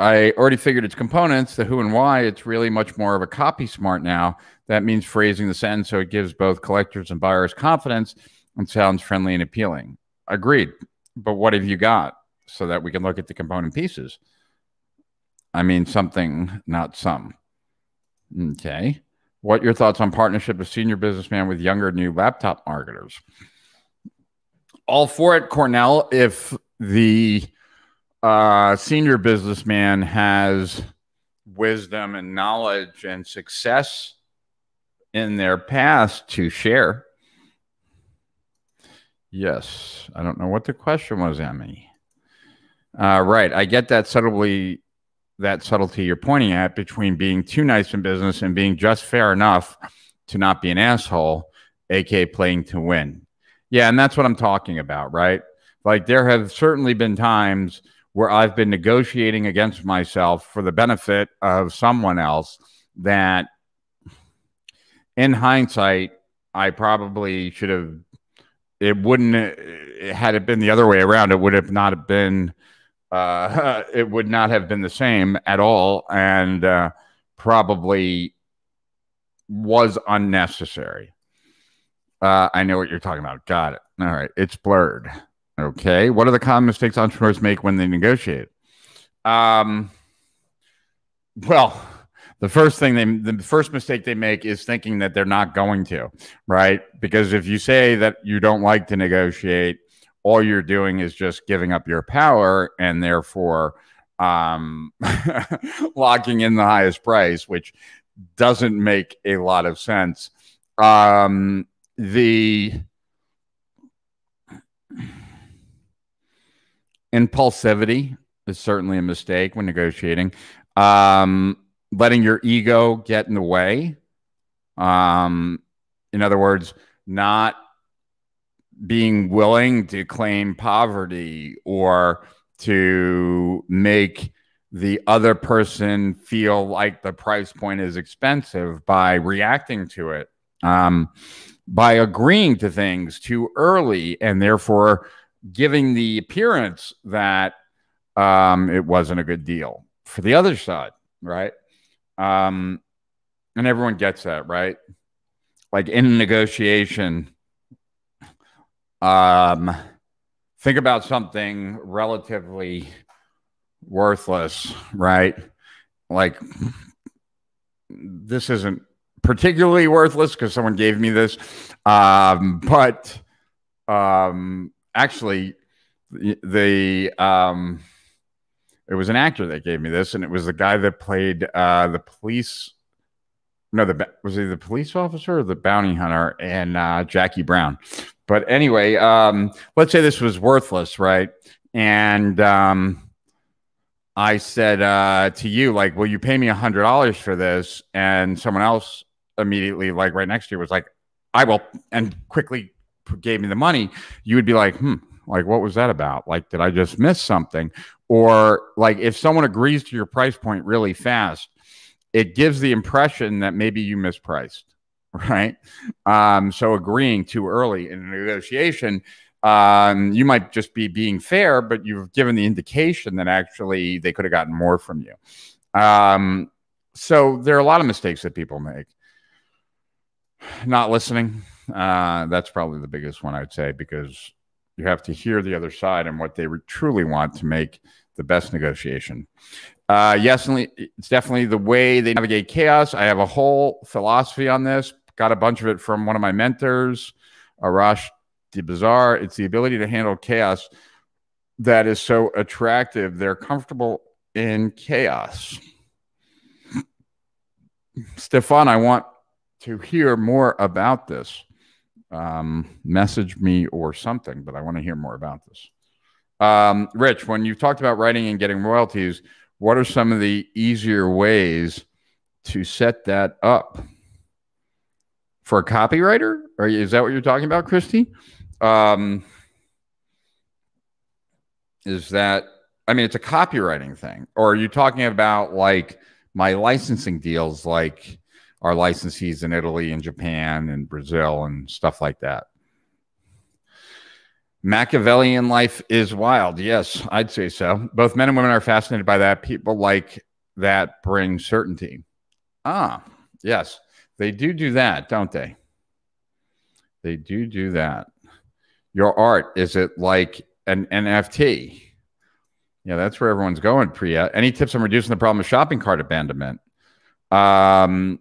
I already figured its components, the who and why. It's really much more of a copy smart now. That means phrasing the sentence so it gives both collectors and buyers confidence and sounds friendly and appealing. Agreed. But what have you got so that we can look at the component pieces? I mean, something, not some. Okay. What your thoughts on partnership of senior businessman with younger new laptop marketers? All for it, Cornell. If the uh, senior businessman has wisdom and knowledge and success in their past to share, Yes. I don't know what the question was, Emmy. Uh, right. I get that subtly that subtlety you're pointing at between being too nice in business and being just fair enough to not be an asshole, aka playing to win. Yeah, and that's what I'm talking about, right? Like there have certainly been times where I've been negotiating against myself for the benefit of someone else that in hindsight I probably should have it wouldn't had it been the other way around it would have not have been uh, it would not have been the same at all and uh, probably was unnecessary. Uh, i know what you're talking about. Got it. All right. It's blurred okay what are the common mistakes entrepreneurs make when they negotiate? Um, well the first thing they the first mistake they make is thinking that they're not going to right? Because if you say that you don't like to negotiate all you're doing is just giving up your power and therefore um, locking in the highest price which doesn't make a lot of sense. Um, the impulsivity is certainly a mistake when negotiating um, letting your ego get in the way. Um, in other words, not being willing to claim poverty or to make the other person feel like the price point is expensive by reacting to it, um, by agreeing to things too early, and therefore giving the appearance that um, it wasn't a good deal. For the other side, right? Um, and everyone gets that, right? Like in a negotiation, um, think about something relatively worthless, right? Like this isn't particularly worthless because someone gave me this, um, but um, actually, the, um, it was an actor that gave me this, and it was the guy that played uh, the police. No, the was he the police officer or the bounty hunter and uh, Jackie Brown. But anyway, um, let's say this was worthless, right? And um, I said uh, to you, like, will you pay me a hundred dollars for this? And someone else immediately, like right next to you, was like, I will, and quickly gave me the money. You would be like, hmm, like what was that about? Like, did I just miss something? Or like if someone agrees to your price point really fast, it gives the impression that maybe you mispriced, right? Um, so agreeing too early in a negotiation, um, you might just be being fair, but you've given the indication that actually they could have gotten more from you. Um, so there are a lot of mistakes that people make. Not listening. Uh, that's probably the biggest one I'd say because you have to hear the other side and what they truly want to make the best negotiation. Uh, yes, it's definitely the way they navigate chaos. I have a whole philosophy on this. Got a bunch of it from one of my mentors, Arash Dibazar. It's the ability to handle chaos that is so attractive. They're comfortable in chaos. Stefan, I want to hear more about this. Um, message me or something, but I want to hear more about this. Um, Rich, when you've talked about writing and getting royalties, what are some of the easier ways to set that up for a copywriter? Or is that what you're talking about, Christy? Um, is that I mean, it's a copywriting thing, or are you talking about like my licensing deals, like our licensees in Italy and Japan and Brazil and stuff like that? Machiavellian life is wild. Yes, I'd say so. Both men and women are fascinated by that. People like that bring certainty. Ah, yes, they do do that, don't they? They do do that. Your art, is it like an NFT? Yeah, that's where everyone's going, Priya. Any tips on reducing the problem of shopping cart abandonment? Um,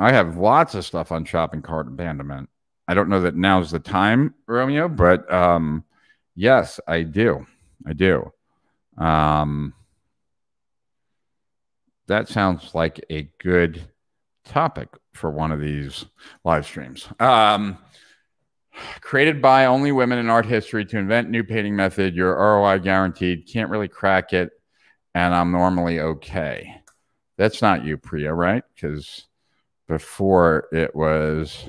I have lots of stuff on shopping cart abandonment. I don't know that now's the time, Romeo, but um, yes, I do. I do. Um, that sounds like a good topic for one of these live streams. Um, created by only women in art history to invent new painting method. Your ROI guaranteed. Can't really crack it, and I'm normally okay. That's not you, Priya, right? Because before it was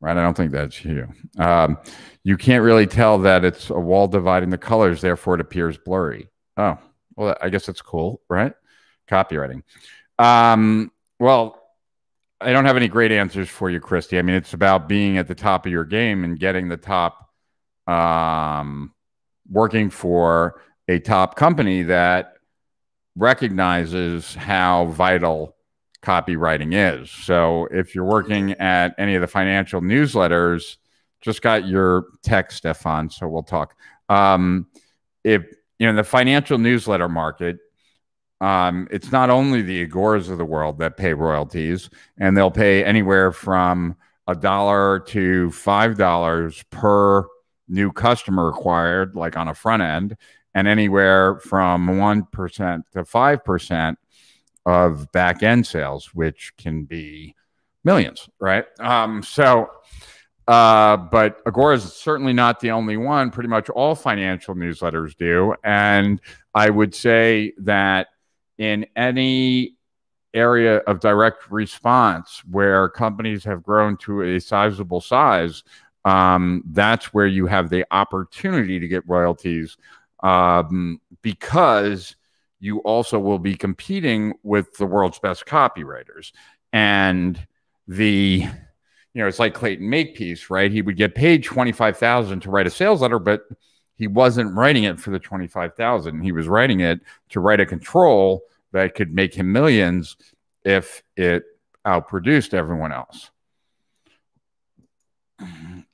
right? I don't think that's you. Um, you can't really tell that it's a wall dividing the colors, therefore it appears blurry. Oh, well, I guess that's cool, right? Copywriting. Um, well, I don't have any great answers for you, Christy. I mean, it's about being at the top of your game and getting the top, um, working for a top company that recognizes how vital copywriting is. So if you're working at any of the financial newsletters, just got your text, Stefan. So we'll talk. Um, if you know the financial newsletter market, um, it's not only the Agoras of the world that pay royalties, and they'll pay anywhere from a dollar to five dollars per new customer acquired, like on a front end, and anywhere from one percent to five percent of back end sales, which can be millions, right? Um, so, uh, but Agora is certainly not the only one. Pretty much all financial newsletters do. And I would say that in any area of direct response where companies have grown to a sizable size, um, that's where you have the opportunity to get royalties um, because you also will be competing with the world's best copywriters. And the you know, it's like Clayton Makepeace, right? He would get paid 25,000 to write a sales letter, but he wasn't writing it for the 25,000. He was writing it to write a control that could make him millions if it outproduced everyone else.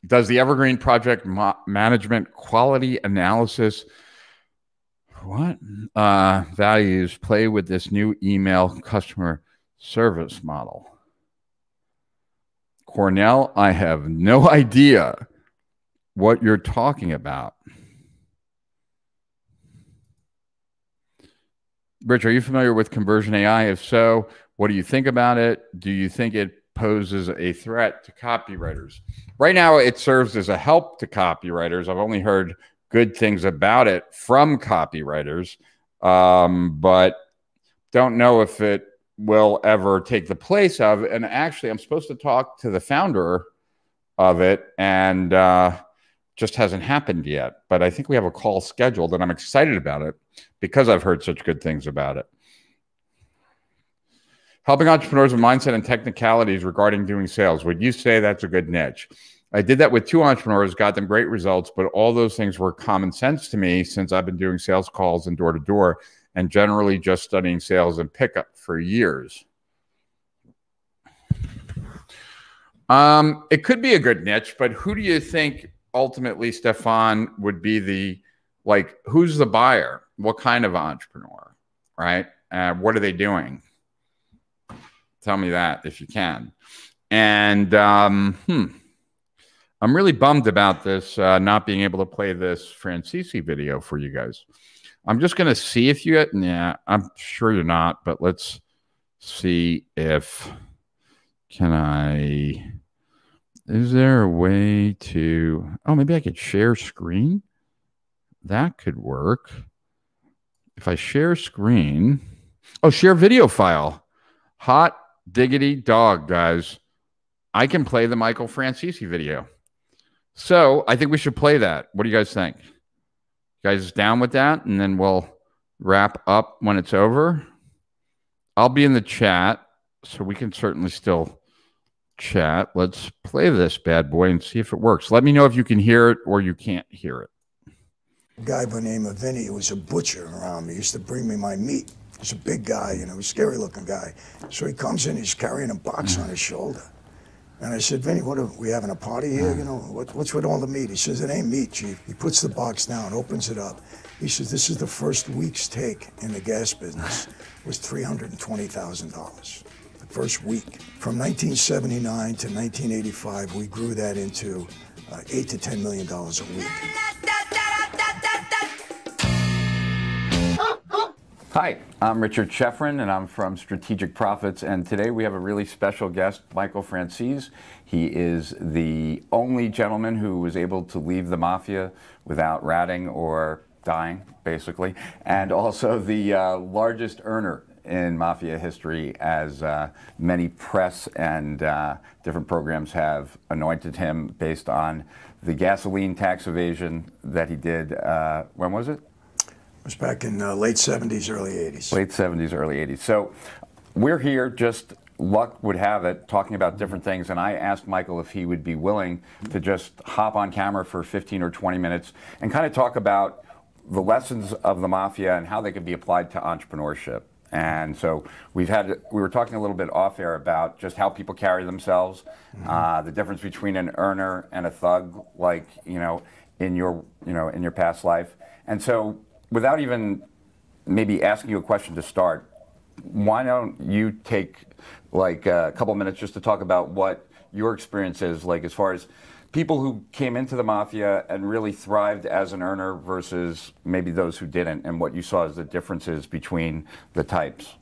Does the Evergreen Project ma Management Quality Analysis what uh, values play with this new email customer service model? Cornell, I have no idea what you're talking about. Rich, are you familiar with conversion AI? If so, what do you think about it? Do you think it poses a threat to copywriters? Right now, it serves as a help to copywriters. I've only heard good things about it from copywriters, um, but don't know if it will ever take the place of. And actually, I'm supposed to talk to the founder of it, and uh, just hasn't happened yet. But I think we have a call scheduled, and I'm excited about it because I've heard such good things about it. Helping entrepreneurs with mindset and technicalities regarding doing sales. Would you say that's a good niche? I did that with two entrepreneurs, got them great results, but all those things were common sense to me since I've been doing sales calls and door to door and generally just studying sales and pickup for years. Um, it could be a good niche, but who do you think ultimately, Stefan, would be the like, who's the buyer? What kind of entrepreneur, right? Uh, what are they doing? Tell me that if you can. And um, hmm, I'm really bummed about this uh, not being able to play this Franzese video for you guys. I'm just going to see if you get, yeah, I'm sure you're not, but let's see if, can I, is there a way to, oh, maybe I could share screen? That could work. If I share screen, oh, share video file. Hot diggity dog, guys. I can play the Michael Franzese video. So I think we should play that. What do you guys think? You guys down with that? And then we'll wrap up when it's over. I'll be in the chat, so we can certainly still chat. Let's play this bad boy and see if it works. Let me know if you can hear it or you can't hear it. A guy by the name of Vinny was a butcher around me. He used to bring me my meat. He's a big guy, you know, a scary looking guy. So he comes in, he's carrying a box on his shoulder. And I said, Vinny, what are we having a party here? You know, what, what's with all the meat? He says, it ain't meat, Chief. He puts the box down, opens it up. He says, this is the first week's take in the gas business was $320,000. The first week. From 1979 to 1985, we grew that into uh, eight to $10 million a week. Hi, I'm Richard Schefren, and I'm from Strategic Profits. And today we have a really special guest, Michael Franzese. He is the only gentleman who was able to leave the mafia without ratting or dying, basically, and also the uh, largest earner in mafia history, as uh, many press and uh, different programs have anointed him based on the gasoline tax evasion that he did. Uh, when was it? Was back in uh, late 70s, early 80s. Late 70s, early 80s. So we're here just luck would have it talking about different things and i asked michael if he would be willing to just hop on camera for 15 or 20 minutes and kind of talk about the lessons of the mafia and how they could be applied to entrepreneurship and so we've had we were talking a little bit off air about just how people carry themselves mm-hmm. uh, the difference between an earner and a thug like you know in your you know in your past life and so without even maybe asking you a question to start, why don't you take like a couple minutes just to talk about what your experience is like as far as people who came into the mafia and really thrived as an earner versus maybe those who didn't and what you saw as the differences between the types?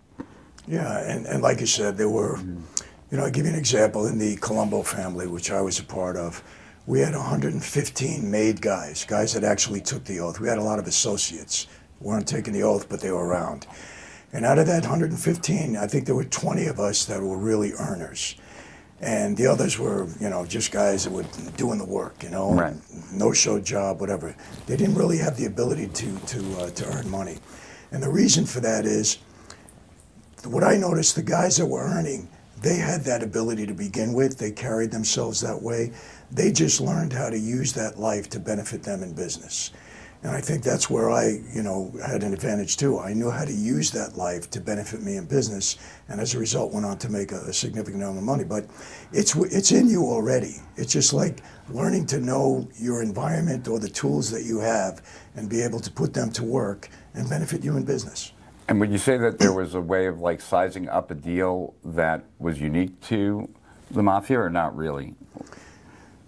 Yeah and, and like you said there were you know i'll give you an example in the colombo family which i was a part of we had 115 made guys, guys that actually took the oath. We had a lot of associates weren't taking the oath, but they were around. And out of that 115, I think there were 20 of us that were really earners. And the others were, you know, just guys that were doing the work, you know, right. no show job, whatever. They didn't really have the ability to, to, uh, to earn money. And the reason for that is what I noticed the guys that were earning, they had that ability to begin with. They carried themselves that way. They just learned how to use that life to benefit them in business. And I think that's where I, you know, had an advantage too. I knew how to use that life to benefit me in business, and as a result, went on to make a, a significant amount of money. But it's it's in you already. It's just like learning to know your environment or the tools that you have, and be able to put them to work and benefit you in business. And would you say that there was a way of like sizing up a deal that was unique to the mafia, or not really?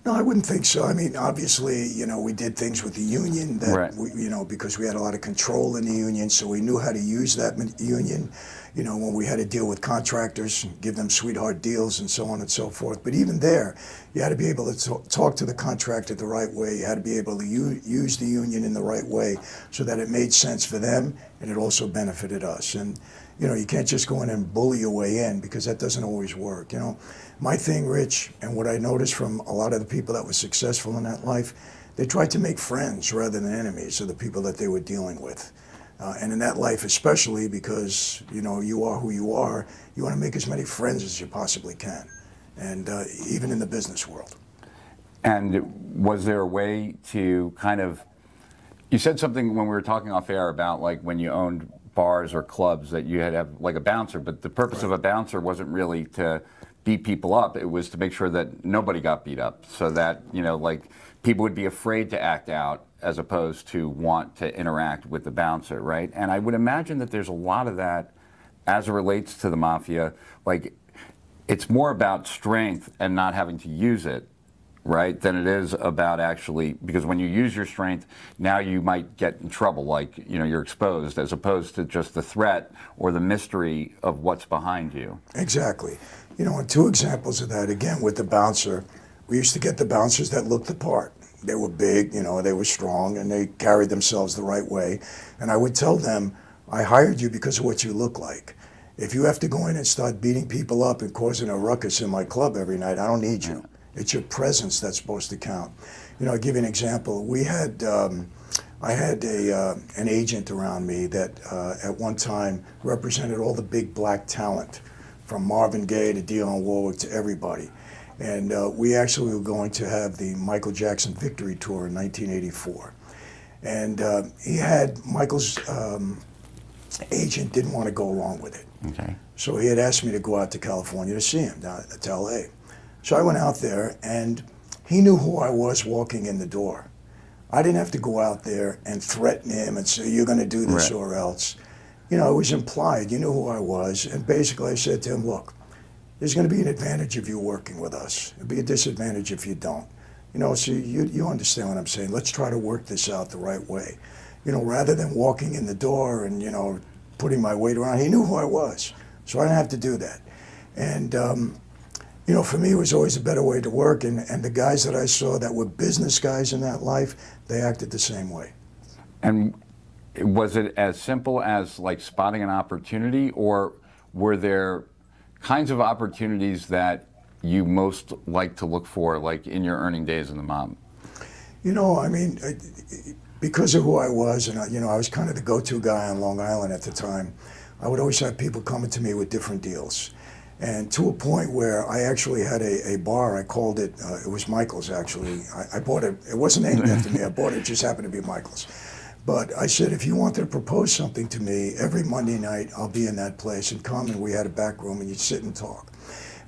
No, I wouldn't think so. I mean, obviously, you know, we did things with the union that, right. we, you know, because we had a lot of control in the union, so we knew how to use that union. You know, when we had to deal with contractors, and give them sweetheart deals and so on and so forth. But even there, you had to be able to talk to the contractor the right way. You had to be able to use the union in the right way so that it made sense for them and it also benefited us. And you know, you can't just go in and bully your way in because that doesn't always work. You know, my thing, Rich, and what I noticed from a lot of the people that were successful in that life, they tried to make friends rather than enemies of the people that they were dealing with. Uh, and in that life, especially because you know you are who you are, you want to make as many friends as you possibly can, and uh, even in the business world. And was there a way to kind of? You said something when we were talking off air about like when you owned bars or clubs that you had to have like a bouncer, but the purpose right. of a bouncer wasn't really to beat people up. It was to make sure that nobody got beat up, so that you know, like people would be afraid to act out as opposed to want to interact with the bouncer, right? And I would imagine that there's a lot of that as it relates to the mafia. Like, it's more about strength and not having to use it right, than it is about actually because when you use your strength, now you might get in trouble, like you know you're exposed, as opposed to just the threat or the mystery of what's behind you. Exactly. You know, and two examples of that again with the bouncer, we used to get the bouncers that looked the part. They were big, you know, they were strong, and they carried themselves the right way. And I would tell them, I hired you because of what you look like. If you have to go in and start beating people up and causing a ruckus in my club every night, I don't need you. It's your presence that's supposed to count. You know, I'll give you an example. We had, um, I had a, uh, an agent around me that uh, at one time represented all the big black talent, from Marvin Gaye to Dionne Warwick to everybody. And uh, we actually were going to have the Michael Jackson Victory Tour in 1984. And uh, he had, Michael's um, agent didn't want to go along with it. Okay. So he had asked me to go out to California to see him, down to LA. So I went out there, and he knew who I was walking in the door. I didn't have to go out there and threaten him and say, You're going to do this right. or else. You know, it was implied. You knew who I was. And basically, I said to him, Look, there's going to be an advantage of you working with us, it'll be a disadvantage if you don't. You know, so you, you understand what I'm saying. Let's try to work this out the right way. You know, rather than walking in the door and, you know, putting my weight around, he knew who I was. So I didn't have to do that. And, um, you know, for me, it was always a better way to work. And, and the guys that I saw that were business guys in that life, they acted the same way. And was it as simple as like spotting an opportunity, or were there kinds of opportunities that you most like to look for, like in your earning days in the mob? You know, I mean, because of who I was, and I, you know, I was kind of the go-to guy on Long Island at the time. I would always have people coming to me with different deals and to a point where I actually had a, a bar. I called it. Uh, it was Michael's actually. I, I, bought it. It wasn't named after me. I bought it. It just happened to be Michael's. But I said, if you wanted to propose something to me every Monday night, I'll be in that place and come. And we had a back room, and you'd sit and talk.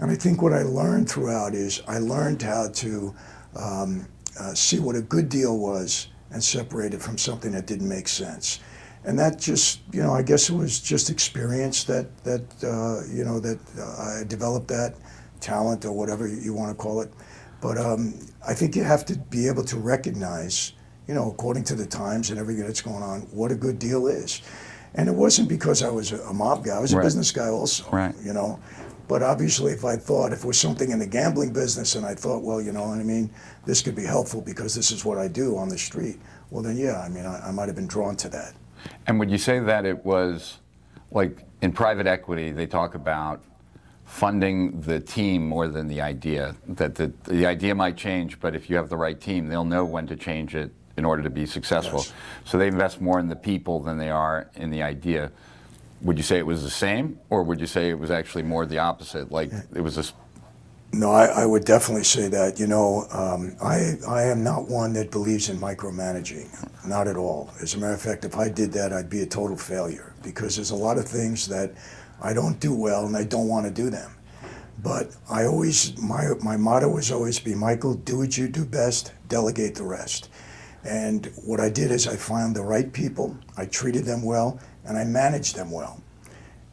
And I think what I learned throughout is I learned how to um, uh, see what a good deal was and separate it from something that didn't make sense and that just you know I guess it was just experience that that uh, you know that uh, I developed that talent or whatever you want to call it. But um, I think you have to be able to recognize, you know, according to the times and everything that's going on, what a good deal is. And it wasn't because I was a mob guy; I was a business guy also. Right. You know. But obviously, if I thought if it was something in the gambling business, and I thought, well, you know what I mean, this could be helpful because this is what I do on the street. Well, then, yeah, I mean, I, I might have been drawn to that. And would you say that it was like in private equity, they talk about funding the team more than the idea. That the, the idea might change, but if you have the right team, they'll know when to change it in order to be successful. Yes. So they invest more in the people than they are in the idea. would you say it was the same, or would you say it was actually more the opposite? Like it was this. No, I, I would definitely say that. You know, um, I I am not one that believes in micromanaging, not at all. As a matter of fact, if I did that, I'd be a total failure because there's a lot of things that I don't do well and I don't want to do them. But I always my my motto has always be Michael, do what you do best, delegate the rest. And what I did is I found the right people, I treated them well, and I managed them well.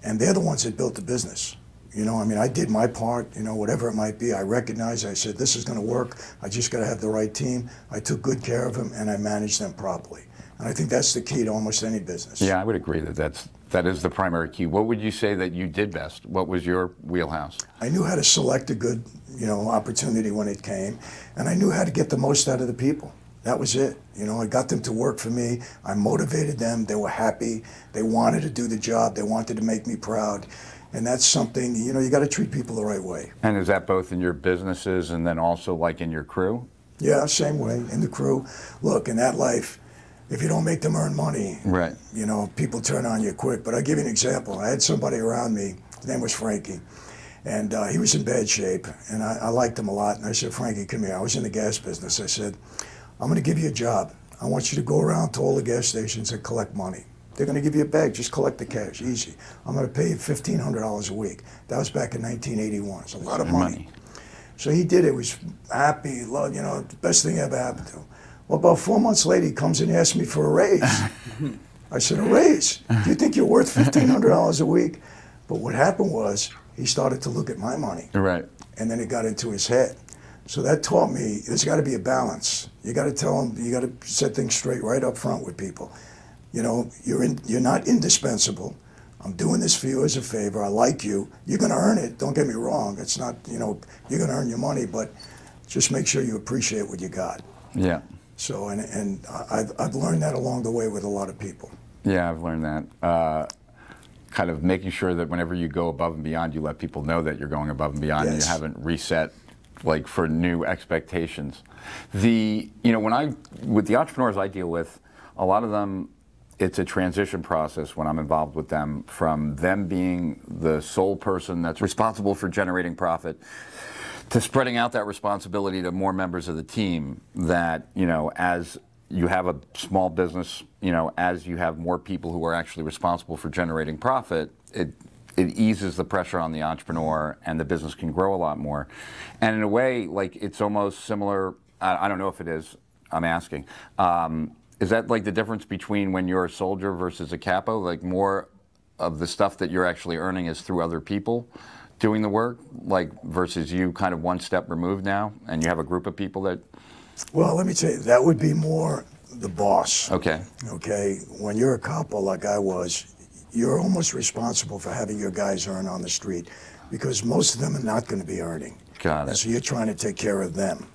And they're the ones that built the business. You know, I mean, I did my part, you know, whatever it might be. I recognized, I said, this is going to work. I just got to have the right team. I took good care of them and I managed them properly. And I think that's the key to almost any business. Yeah, I would agree that that's that is the primary key. What would you say that you did best? What was your wheelhouse? I knew how to select a good, you know, opportunity when it came, and I knew how to get the most out of the people. That was it. You know, I got them to work for me. I motivated them. They were happy. They wanted to do the job. They wanted to make me proud. And that's something, you know, you got to treat people the right way. And is that both in your businesses and then also like in your crew? Yeah, same way in the crew. Look, in that life, if you don't make them earn money, right? You know, people turn on you quick. But I'll give you an example. I had somebody around me. His name was Frankie, and uh, he was in bad shape, and I, I liked him a lot. And I said, Frankie, come here. I was in the gas business. I said, I'm going to give you a job. I want you to go around to all the gas stations and collect money. They're going to give you a bag. Just collect the cash. Easy. I'm going to pay you $1,500 a week. That was back in 1981. It's a lot of money. money. So he did it. He was happy. Loved, you know, the best thing ever happened to him. Well, about four months later, he comes and asks me for a raise. I said, a raise? Do you think you're worth $1,500 a week? But what happened was he started to look at my money. Right. And then it got into his head. So that taught me there's got to be a balance. You got to tell them, you got to set things straight right up front with people. You know, you're in, you're not indispensable. I'm doing this for you as a favor. I like you. You're going to earn it. Don't get me wrong. It's not, you know, you're going to earn your money, but just make sure you appreciate what you got. Yeah. So, and, and I've, I've learned that along the way with a lot of people. Yeah, I've learned that. Uh, kind of making sure that whenever you go above and beyond, you let people know that you're going above and beyond yes. and you haven't reset like for new expectations. The, you know, when I, with the entrepreneurs I deal with, a lot of them, it's a transition process when I'm involved with them from them being the sole person that's responsible for generating profit to spreading out that responsibility to more members of the team that, you know, as you have a small business, you know, as you have more people who are actually responsible for generating profit, it it eases the pressure on the entrepreneur and the business can grow a lot more. And in a way, like it's almost similar. I, I don't know if it is. I'm asking. Um, is that like the difference between when you're a soldier versus a capo? Like more of the stuff that you're actually earning is through other people doing the work, like versus you kind of one step removed now, and you have a group of people that. Well, let me tell you, that would be more the boss. Okay. Okay. When you're a capo like I was, you're almost responsible for having your guys earn on the street because most of them are not going to be earning. Got it. And so you're trying to take care of them.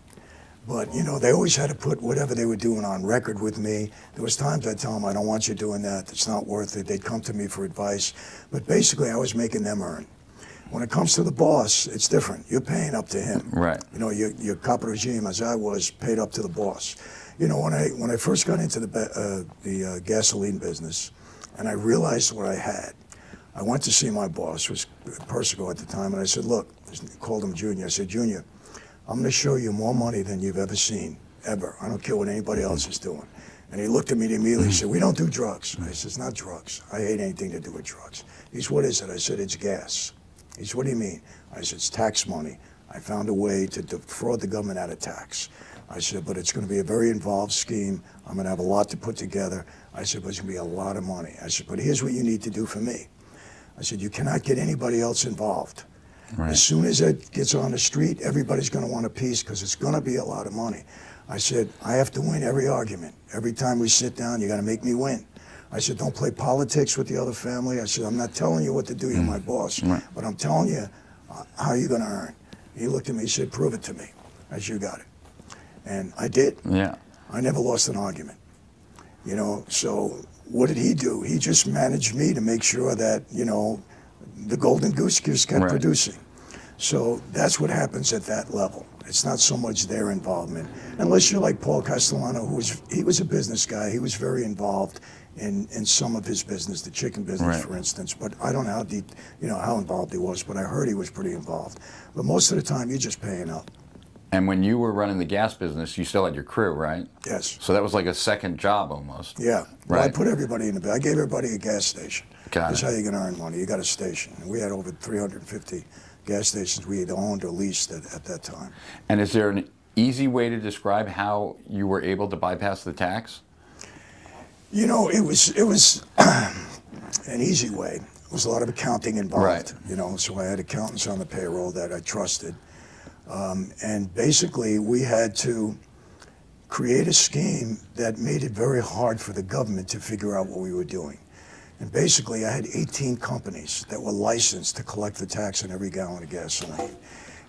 But, you know, they always had to put whatever they were doing on record with me. There was times I'd tell them, I don't want you doing that. It's not worth it. They'd come to me for advice. But basically, I was making them earn. When it comes to the boss, it's different. You're paying up to him. Right. You know, your, your caporegime, as I was, paid up to the boss. You know, when I when I first got into the uh, the uh, gasoline business, and I realized what I had. I went to see my boss, was Persico at the time, and I said, look, I called him Junior. I said, Junior, I'm going to show you more money than you've ever seen, ever. I don't care what anybody mm-hmm. else is doing. And he looked at me immediately and mm-hmm. said, we don't do drugs. I said, it's not drugs. I hate anything to do with drugs. He said, what is it? I said, it's gas. He said, what do you mean? I said, it's tax money. I found a way to defraud the government out of tax. I said, but it's going to be a very involved scheme. I'm going to have a lot to put together. I said, but it's going to be a lot of money. I said, but here's what you need to do for me. I said, you cannot get anybody else involved. Right. As soon as it gets on the street, everybody's going to want a piece because it's going to be a lot of money. I said, I have to win every argument. Every time we sit down, you got to make me win. I said, don't play politics with the other family. I said, I'm not telling you what to do. You're mm. my boss. Right. But I'm telling you uh, how you're going to earn. He looked at me, he said, prove it to me. As you got it. And I did. Yeah. I never lost an argument. You know, so what did he do? He just managed me to make sure that, you know, the golden goose just kept right. producing. So that's what happens at that level. It's not so much their involvement, unless you're like Paul Castellano, who was he was a business guy. He was very involved in, in some of his business, the chicken business, Right. for instance. But I don't know how deep, you know, how involved he was. But I heard he was pretty involved. But most of the time, you're just paying up. And when you were running the gas business, you still had your crew, right? Yes. So that was like a second job almost. Yeah. Well, I put everybody in the. I gave everybody a gas station. Got That's it. how you can earn money. You got a station. And we had over 350 gas stations we had owned or leased at, at that time. And is there an easy way to describe how you were able to bypass the tax? You know, it was it was an easy way. There was a lot of accounting involved. Right. You know, so I had accountants on the payroll that I trusted, um, and basically we had to create a scheme that made it very hard for the government to figure out what we were doing. And basically, I had 18 companies that were licensed to collect the tax on every gallon of gasoline.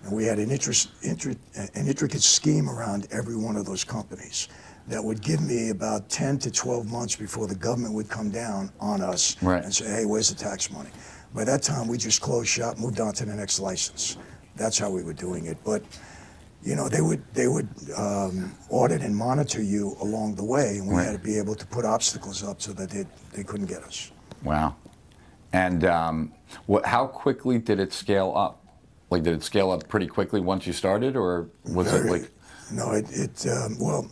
And we had an, interest, intri- an intricate scheme around every one of those companies that would give me about 10 to 12 months before the government would come down on us Right. and say, hey, where's the tax money? By that time, we just closed shop, moved on to the next license. That's how we were doing it. But you know, they would they would um, audit and monitor you along the way, and we Right. had to be able to put obstacles up so that they, they couldn't get us. Wow. And um, what, how quickly did it scale up? Like, did it scale up pretty quickly once you started, or was it like, No, it, it um, well,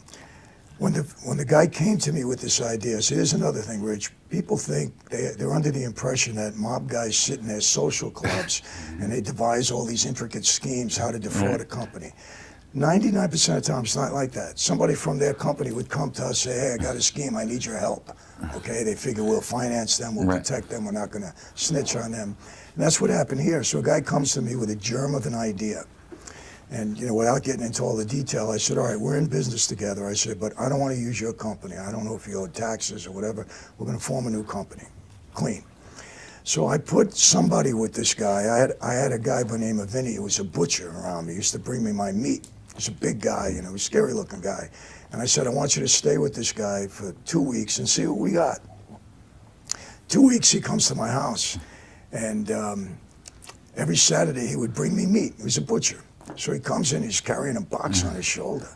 when the when the guy came to me with this idea, so here's another thing, Rich. People think they they're under the impression that mob guys sit in their social clubs and they devise all these intricate schemes how to defraud Right. a company. 99% of the time, it's not like that. Somebody from their company would come to us and say, Hey, I got a scheme, I need your help. Okay, they figure we'll finance them, we'll Right. protect them, we're not going to snitch on them. And that's what happened here. So a guy comes to me with a germ of an idea. And you know, without getting into all the detail, I said, "All right, we're in business together." I said, "But I don't want to use your company. I don't know if you owe taxes or whatever. We're going to form a new company, clean." So I put somebody with this guy. I had I had a guy by the name of Vinny who was a butcher around me. He used to bring me my meat. He's a big guy, you know, a scary looking guy. And I said, "I want you to stay with this guy for two weeks and see what we got." Two weeks, he comes to my house, and um, every Saturday he would bring me meat. He was a butcher. So he comes in, he's carrying a box on his shoulder.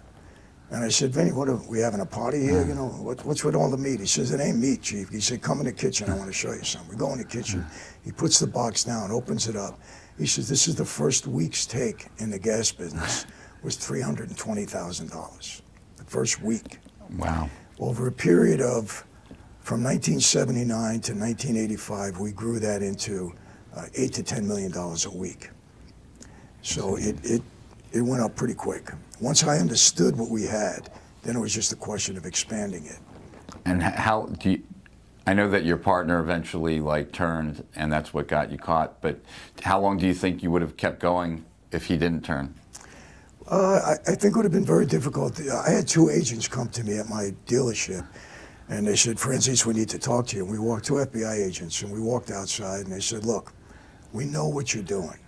And I said, Vinny, what are we having a party here? You know, what, what's with all the meat? He says, it ain't meat, Chief. He said, come in the kitchen. I want to show you something. We go in the kitchen. He puts the box down, opens it up. He says, this is the first week's take in the gas business was $320,000. The first week wow? over a period of from 1979 to 1985, we grew that into uh, eight to ten million dollars a week. So it, it it went up pretty quick. Once I understood what we had, then it was just a question of expanding it. And how do you? I know that your partner eventually like turned, and that's what got you caught. But how long do you think you would have kept going if he didn't turn? Uh, I, I think it would have been very difficult. I had two agents come to me at my dealership, and they said, Francis, we need to talk to you. And we walked, two FBI agents, and we walked outside, and they said, look, we know what you're doing.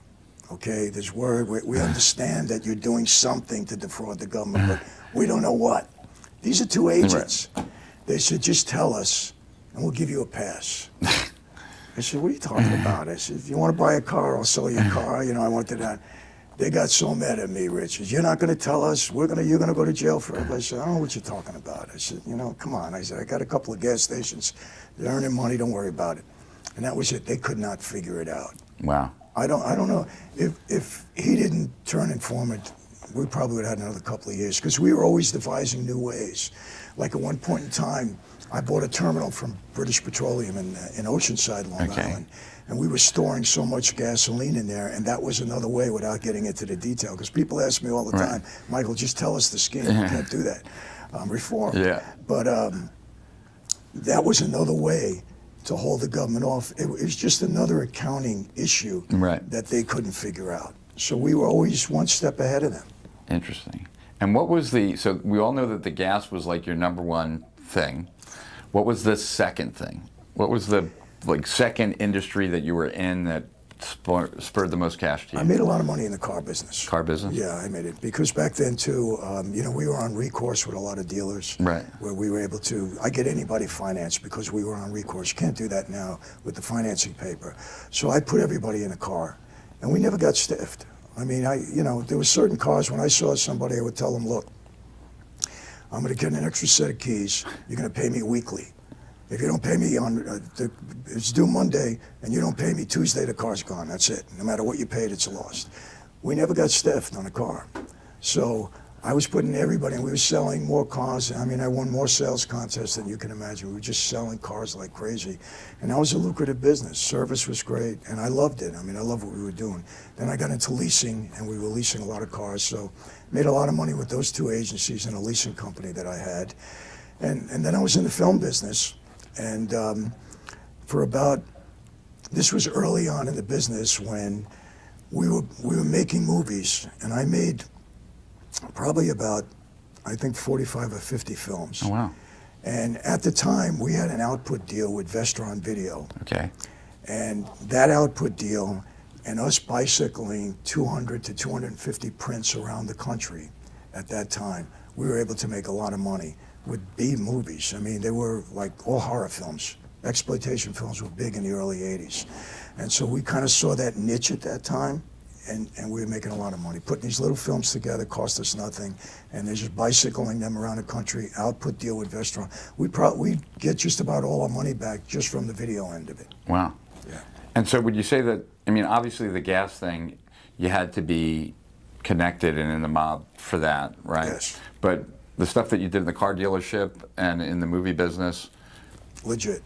Okay, there's word, we, we understand that you're doing something to defraud the government, but we don't know what. These are two agents. They said, just tell us, and we'll give you a pass. I said, what are you talking about? I said, If you want to buy a car, I'll sell you a car. You know, I wanted that. They got so mad at me, Richard. You're not going to tell us. We're going to. You're going to go to jail forever. I said, I don't know what you're talking about. I said, you know, come on. I said, I got a couple of gas stations. They're earning money. Don't worry about it. And that was it. They could not figure it out. Wow. I don't. I don't know if if he didn't turn informant, we probably would have had another couple of years because we were always devising new ways. Like at one point in time, I bought a terminal from British Petroleum in uh, in Oceanside, Long Okay. Island, and we were storing so much gasoline in there, and that was another way without getting into the detail. Because people ask me all the Right. time, Michael, just tell us the scheme. You can't do that. Um, reform. Yeah. But um, that was another way to hold the government off. It was just another accounting issue Right. that they couldn't figure out. So we were always one step ahead of them. Interesting. And what was the? So we all know that the gas was like your number one thing. What was the second thing? What was the like second industry that you were in that spur, spurred the most cash to you? I made a lot of money in the car business. Car business? Yeah, I made it because back then too, um, you know, we were on recourse with a lot of dealers. Right. Where we were able to, I get anybody financed because we were on recourse. You can't do that now with the financing paper. So I put everybody in a car, and we never got stiffed. I mean, I you know there were certain cars when I saw somebody, I would tell them, look, I'm going to get an extra set of keys. You're going to pay me weekly. If you don't pay me on, uh, the, it's due Monday, and you don't pay me Tuesday, the car's gone. That's it. No matter what you paid, it's lost. We never got stiffed on a car. So I was putting everybody, and we were selling more cars. I mean, I won more sales contests than you can imagine. We were just selling cars like crazy. And that was a lucrative business. Service was great, and I loved it. I mean, I loved what we were doing. Then I got into leasing, and we were leasing a lot of cars. So made a lot of money with those two agencies and a leasing company that I had. And, and then I was in the film business. And um, for about, this was early on in the business when we were, we were making movies. And I made probably about, I think, 45 or 50 films. Oh, wow. And at the time, we had an output deal with Vestron Video. Okay. And that output deal and us bicycling 200 to 250 prints around the country at that time, we were able to make a lot of money with B movies. I mean, they were like all horror films. Exploitation films were big in the early 80s. And so we kind of saw that niche at that time, and, and we were making a lot of money. Putting these little films together cost us nothing, and they're just bicycling them around the country, output deal with Vestron. We probably get just about all our money back just from the video end of it. Wow. Yeah. And so would you say that, I mean, obviously the gas thing, you had to be connected and in the mob for that, right? Yes. But the stuff that you did in the car dealership and in the movie business, Legit.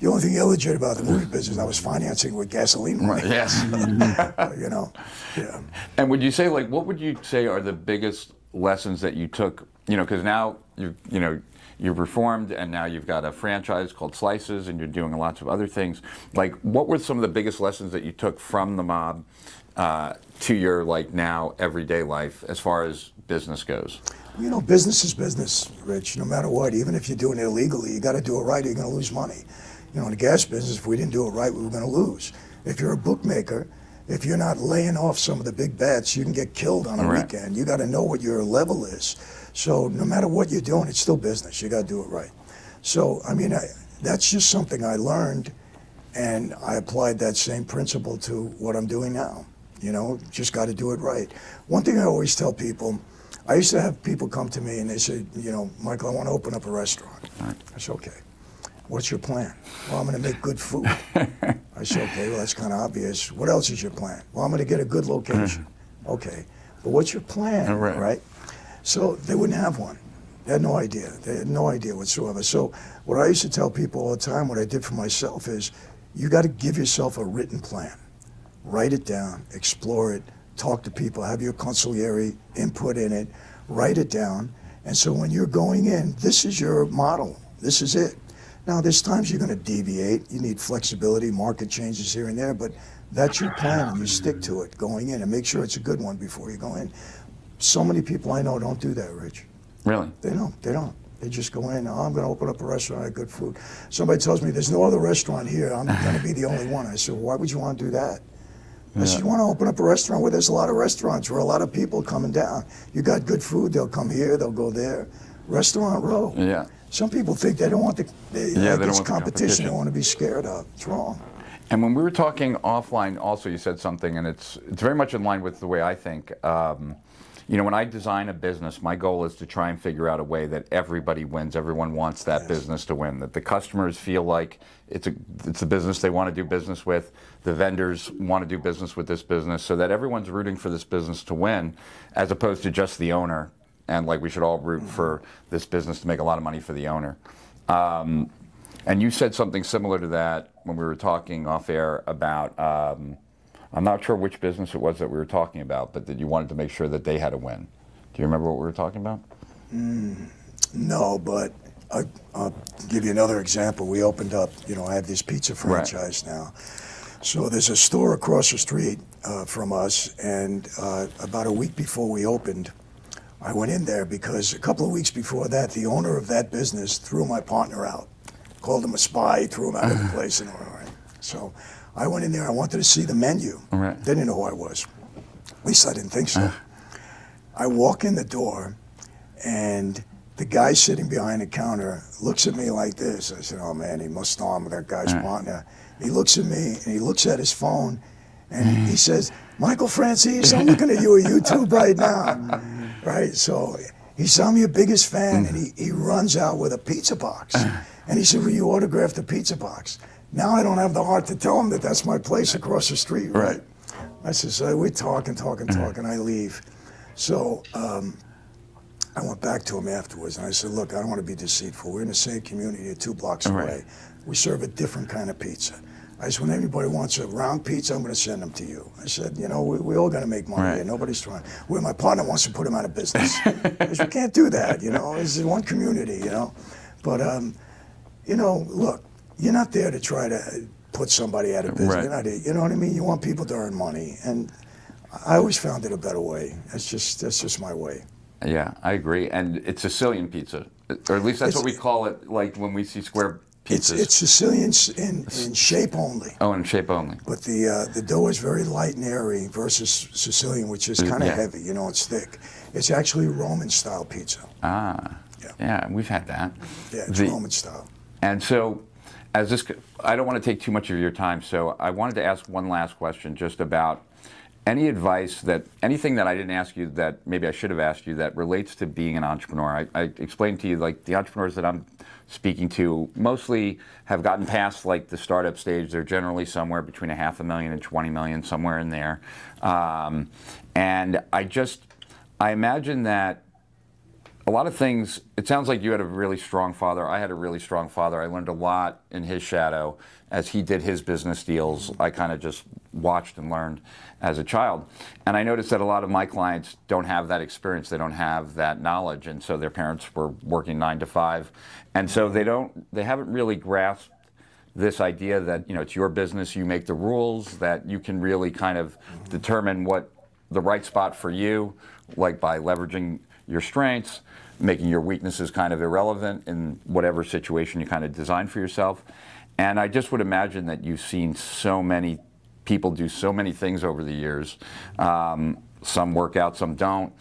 The only thing illegit about the movie business, I was financing with gasoline money. yes. you know, yeah. and would you say, like, what would you say are the biggest lessons that you took, you know, because now you you know, you've reformed and now you've got a franchise called Slices and you're doing lots of other things. Like, what were some of the biggest lessons that you took from the mob uh, to your, like, now everyday life as far as business goes? You know, business is business, Rich. No matter what, even if you're doing it illegally, you got to do it right. Or you're going to lose money. You know, in the gas business, if we didn't do it right, we were going to lose. If you're a bookmaker, if you're not laying off some of the big bets, you can get killed on a Right. weekend. You got to know what your level is. So no matter what you're doing, it's still business. You got to do it right. So I mean, I, that's just something I learned, and I applied that same principle to what I'm doing now. You know, just got to do it right. One thing I always tell people, I used to have people come to me and they say, you know, Michael, I want to open up a restaurant. I said, okay. What's your plan? Well, I'm going to make good food. I said, okay, well, that's kind of obvious. What else is your plan? Well, I'm going to get a good location. Okay. But what's your plan? Right. right? So they wouldn't have one. They had no idea. They had no idea whatsoever. So what I used to tell people all the time, what I did for myself is, you got to give yourself a written plan. Write it down, explore it, talk to people, have your consigliere input in it, write it down. And so when you're going in, this is your model. This is it. Now, there's times you're going to deviate. You need flexibility, market changes here and there, but that's your plan, and you stick to it going in, and make sure it's a good one before you go in. So many people I know don't do that, Rich. Really? They don't. They don't. They just go in. Oh, I'm going to open up a restaurant. I have good food. Somebody tells me there's no other restaurant here. I'm going to be the only one. I said, why would you want to do that? I said, you want to open up a restaurant where there's a lot of restaurants, where a lot of people coming down. You got good food. They'll come here. They'll go there. Restaurant row. Yeah. Some people think they don't want the they, Yeah, like they don't it's want the competition. competition. They want to be scared of. It's wrong. And when we were talking offline, also you said something, and it's it's very much in line with the way I think. Um, you know, when I design a business, my goal is to try and figure out a way that everybody wins. Everyone wants that Yes. business to win. That the customers feel like it's a it's a business they want to do business with. The vendors want to do business with this business, so that everyone's rooting for this business to win, as opposed to just the owner. And like we should all root for this business to make a lot of money for the owner. Um, and you said something similar to that when we were talking off air about, um, I'm not sure which business it was that we were talking about, but that you wanted to make sure that they had a win. Do you remember what we were talking about? No, but I, I'll give you another example. We opened up, you know, I have this pizza franchise now. So there's a store across the street uh, from us, and uh, about a week before we opened, I went in there because a couple of weeks before that, the owner of that business threw my partner out, called him a spy, threw him out of the place, and all right. So I went in there. I wanted to see the menu. Right. They didn't know who I was. At least I didn't think so. I walk in the door, and the guy sitting behind the counter looks at me like this. I said, "Oh man, he must know I'm that guy's partner." He looks at me and he looks at his phone, and mm. he says, Michael Franzese, I'm looking at you on YouTube right now. Right? So he saw me a biggest fan and he, mm. he runs out with a pizza box. Uh. And he said, Will you autograph the pizza box? Now I don't have the heart to tell him that that's my place across the street, right? Right. I said, so we're talking, talking, mm. talking. I leave. So um, I went back to him afterwards and I said, look, I don't want to be deceitful. We're in the same community, two blocks Right. away. We serve a different kind of pizza. I said, when anybody wants a round pizza, I'm going to send them to you. I said, you know, we, we all got to make money Right. here. Nobody's trying. Well, my partner wants to put him out of business. I said, we can't do that, you know. This is one community, you know. But, um, you know, look, you're not there to try to put somebody out of business. Right. You're not, you know what I mean? You want people to earn money. And I always found it a better way. That's just, that's just my way. Yeah, I agree. And it's a Sicilian pizza, or at least that's It's- what we call it. Like when we see square It's, it's Sicilian in, in shape only. oh, in shape only. But the uh, the dough is very light and airy versus Sicilian, which is kind of yeah. heavy. You know, it's thick. It's actually Roman style pizza. Ah, Yeah. yeah, we've had that. Yeah, it's The- Roman style. And so, as this, I don't want to take too much of your time, so I wanted to ask one last question just about any advice that, anything that I didn't ask you that maybe I should have asked you that relates to being an entrepreneur. I, I explained to you, like, the entrepreneurs that I'm speaking to mostly have gotten past, like, the startup stage. They're generally somewhere between a half a million and 20 million, somewhere in there. Um, and I just, I imagine that a lot of things it sounds like you had a really strong father. I had a really strong father. I learned a lot in his shadow. As he did his business deals i kind of just watched and learned as a child. And i noticed that a lot of my clients don't have that experience. They don't have that knowledge. And so their parents were working nine to five and so they don't they haven't really grasped this idea that you know it's your business you make the rules that you can really kind of determine what the right spot for you like by leveraging your strengths making your weaknesses kind of irrelevant in whatever situation you kind of design for yourself. And i just would imagine that you've seen so many people do so many things over the years. Um, some work out some don't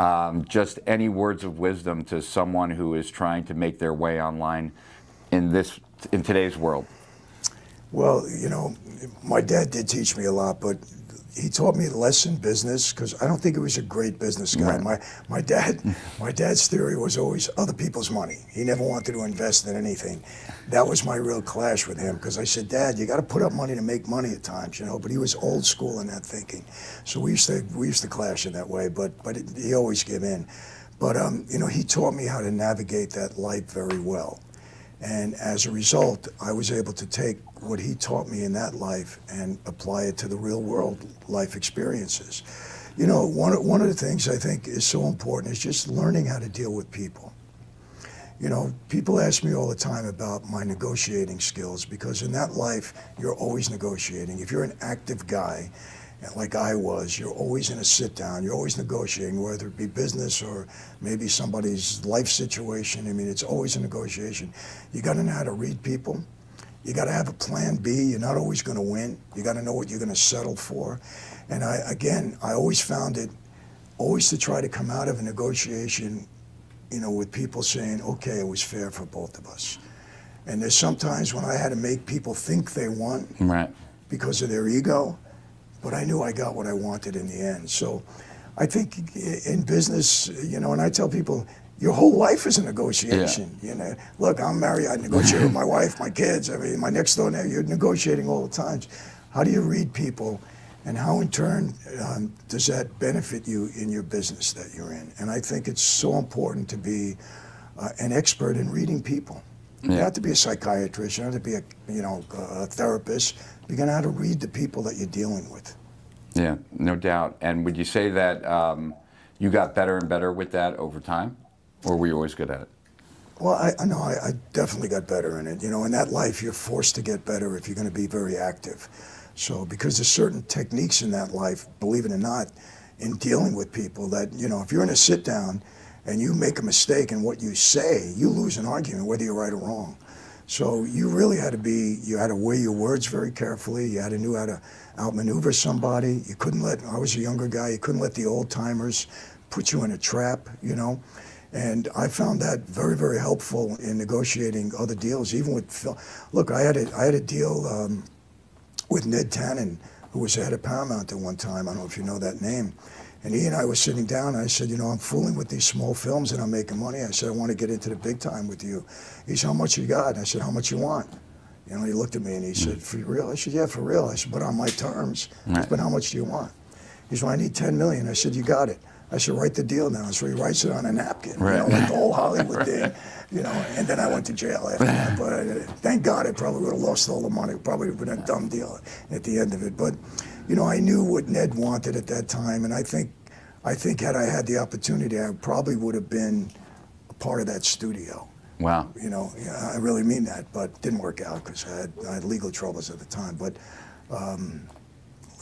um, just any words of wisdom to someone who is trying to make their way online in this in today's world? Well, you know, my dad did teach me a lot, but he taught me less in business because I don't think he was a great business guy. Right. My my dad, my dad's theory was always other people's money. He never wanted to invest in anything. That was my real clash with him because I said, Dad, you got to put up money to make money at times, you know. But he was old school in that thinking, so we used to we used to clash in that way. But but it, he always gave in. But um, you know, he taught me how to navigate that life very well. And as a result, I was able to take what he taught me in that life and apply it to the real world life experiences. You know, one, of- one of the things I think is so important is just learning how to deal with people. You know, people ask me all the time about my negotiating skills because in that life, you're always negotiating. If you're an active guy, like I was, you're always in a sit down, you're always negotiating, whether it be business or maybe somebody's life situation. I mean, it's always a negotiation. You got to know how to read people. You got to have a plan B. You're not always going to win. You got to know what you're going to settle for. And I, again, I always found it always to try to come out of a negotiation, you know, with people saying, okay, it was fair for both of us. And there's sometimes when I had to make people think they won right because of their ego, but I knew I got what I wanted in the end. So I think in business, you know, and I tell people, your whole life is a negotiation. You know, look, I'm married. I negotiate with my wife, my kids. I mean, my next door neighbor. You're negotiating all the time. How do you read people, and how in turn um, does that benefit you in your business that you're in? And I think it's so important to be uh, an expert in reading people. You don't have to be a psychiatrist. You don't have to be a you know a therapist. You got to how to read the people that you're dealing with. yeah no doubt and would you say that um, you got better and better with that over time or were you always good at it Well, I, I know I, I definitely got better in it. You know, in that life, you're forced to get better if you're going to be very active. So, because there's certain techniques in that life, believe it or not, in dealing with people that, you know, if you're in a sit down and you make a mistake in what you say, you lose an argument, whether you're right or wrong. So you really had to be, you had to weigh your words very carefully. You had to know how to outmaneuver somebody. You couldn't let, I was a younger guy, you couldn't let the old timers put you in a trap, you know. And I found that very, very helpful in negotiating other deals, even with Phil. Look, I had a, I had a deal um, with Ned Tanen who was the head of Paramount at one time. I don't know if you know that name. And he and I were sitting down. And I said, you know, I'm fooling with these small films and I'm making money. I said, I want to get into the big time with you. He said, how much you got? And I said, how much you want? You know, he looked at me and he said, for real? I said, yeah, for real. I said, but on my terms. Right. But how much do you want? He said, well, I need 10 million. I said, you got it. I said, write the deal down. So he writes it on a napkin, right. you know, like the whole Hollywood thing, you know. And then I went to jail after that. But uh, thank God I probably would have lost all the money. Probably would have been a dumb deal at the end of it. But, you know, I knew what Ned wanted at that time. And I think, I think had I had the opportunity, I probably would have been a part of that studio. Wow. You know, yeah, I really mean that, but it didn't work out because I had, I had legal troubles at the time. But um,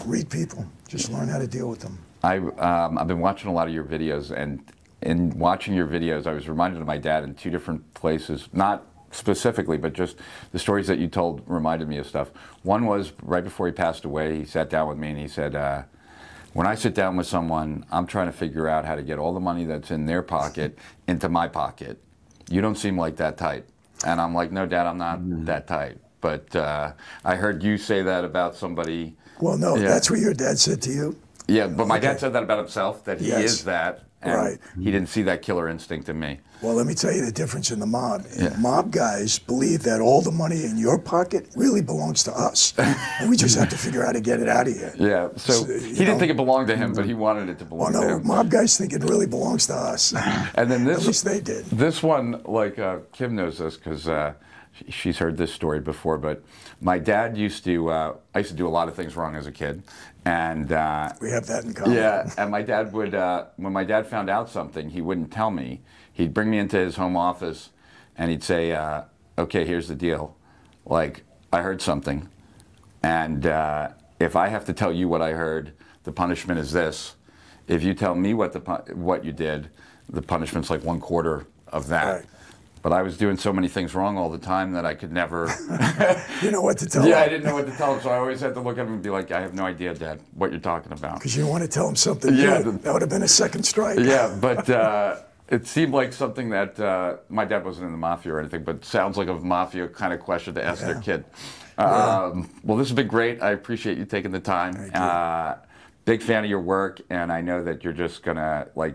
read people, just learn how to deal with them. I, um, I've been watching a lot of your videos, and in watching your videos, I was reminded of my dad in two different places. Not specifically, but just the stories that you told reminded me of stuff. One was right before he passed away, he sat down with me and he said, uh, when I sit down with someone, I'm trying to figure out how to get all the money that's in their pocket into my pocket. You don't seem like that tight. And I'm like, no, Dad, I'm not mm. that tight. But uh, I heard you say that about somebody. Well, no, yeah. that's what your dad said to you. Yeah, but my okay. dad said that about himself, that he yes. is that. And right. He didn't see that killer instinct in me. Well, let me tell you the difference in the mob. Yeah. Mob guys believe that all the money in your pocket really belongs to us, and we just have to figure out how to get it out of here. Yeah. So, so he know, didn't think it belonged to him, but he wanted it to belong well, no, to him. Mob guys think it really belongs to us. and then this, at least they did. This one, like uh, Kim knows this because uh, she's heard this story before, but my dad used to, uh, I used to do a lot of things wrong as a kid. And uh, we have that in common. Yeah, and my dad would, uh, when my dad found out something, he wouldn't tell me. He'd bring me into his home office and he'd say, uh, okay, here's the deal. Like, I heard something. And uh, if I have to tell you what I heard, the punishment is this. If you tell me what, the, what you did, the punishment's like one quarter of that. But I was doing so many things wrong all the time that I could never. you know what to tell yeah, him. I didn't know what to tell him, so I always had to look at him and be like, "I have no idea, Dad, what you're talking about." Because you want to tell him something yeah. That would have been a second strike. Yeah, but uh, it seemed like something that uh, my dad wasn't in the mafia or anything, but sounds like a mafia kind of question to ask yeah. their kid. Um, well, this has been great. I appreciate you taking the time. Big fan of your work, and I know that you're just gonna like,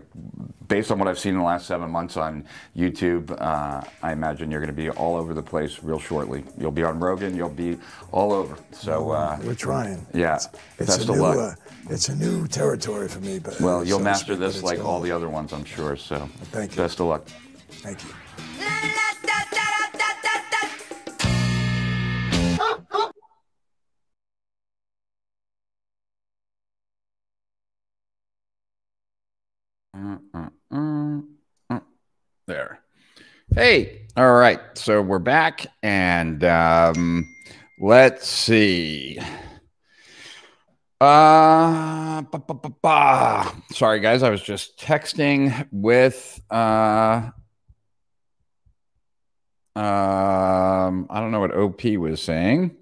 based on what I've seen in the last seven months on YouTube, uh, I imagine you're gonna be all over the place real shortly. You'll be on Rogan, you'll be all over. So uh, we're trying. Yeah, it's, it's best of new, luck. Uh, it's a new territory for me, but well, you'll so master this like all the other ones, I'm sure. So thank you. Best of luck. Thank you. There. Hey, all right. So we're back, and um, let's see. Uh, sorry, guys. I was just texting with. Uh, um, I don't know what OP was saying.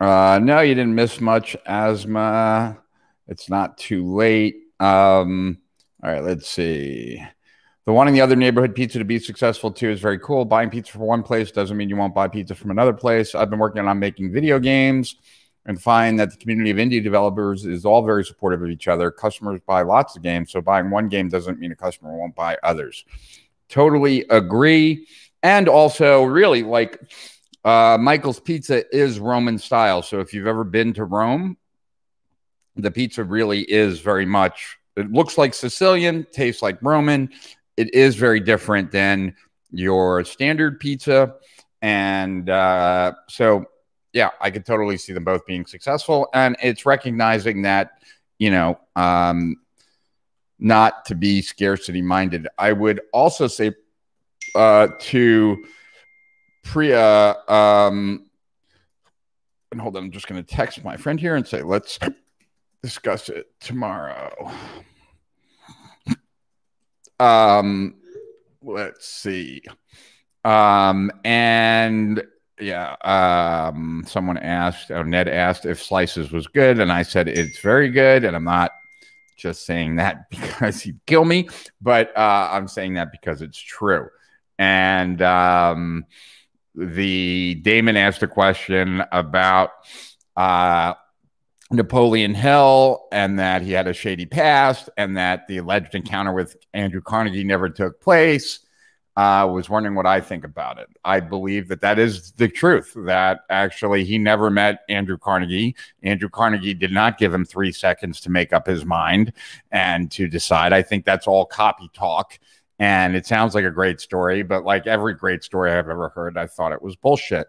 Uh, no, you didn't miss much asthma. It's not too late. Um, all right, let's see. The one in the other neighborhood pizza to be successful too is very cool. Buying pizza from one place doesn't mean you won't buy pizza from another place. I've been working on making video games and find that the community of indie developers is all very supportive of each other. Customers buy lots of games, so buying one game doesn't mean a customer won't buy others. Totally agree. And also, really, like uh, Michael's Pizza is Roman style. So if you've ever been to Rome, the pizza really is very much it looks like Sicilian, tastes like Roman. It is very different than your standard pizza. And uh, so, yeah, I could totally see them both being successful. And it's recognizing that, you know, um, not to be scarcity minded. I would also say uh, to Priya, um, and hold on, I'm just going to text my friend here and say, let's discuss it tomorrow. Um, let's see. Um, and yeah, um, someone asked, or Ned asked if Slices was good, and I said it's very good, and I'm not just saying that because he'd kill me, but uh, I'm saying that because it's true. And um, the Damon asked a question about uh, Napoleon Hill and that he had a shady past and that the alleged encounter with Andrew Carnegie never took place. I uh, was wondering what I think about it. I believe that that is the truth, that actually he never met Andrew Carnegie. Andrew Carnegie did not give him three seconds to make up his mind and to decide. I think that's all copy talk. And it sounds like a great story, but like every great story I've ever heard, I thought it was bullshit.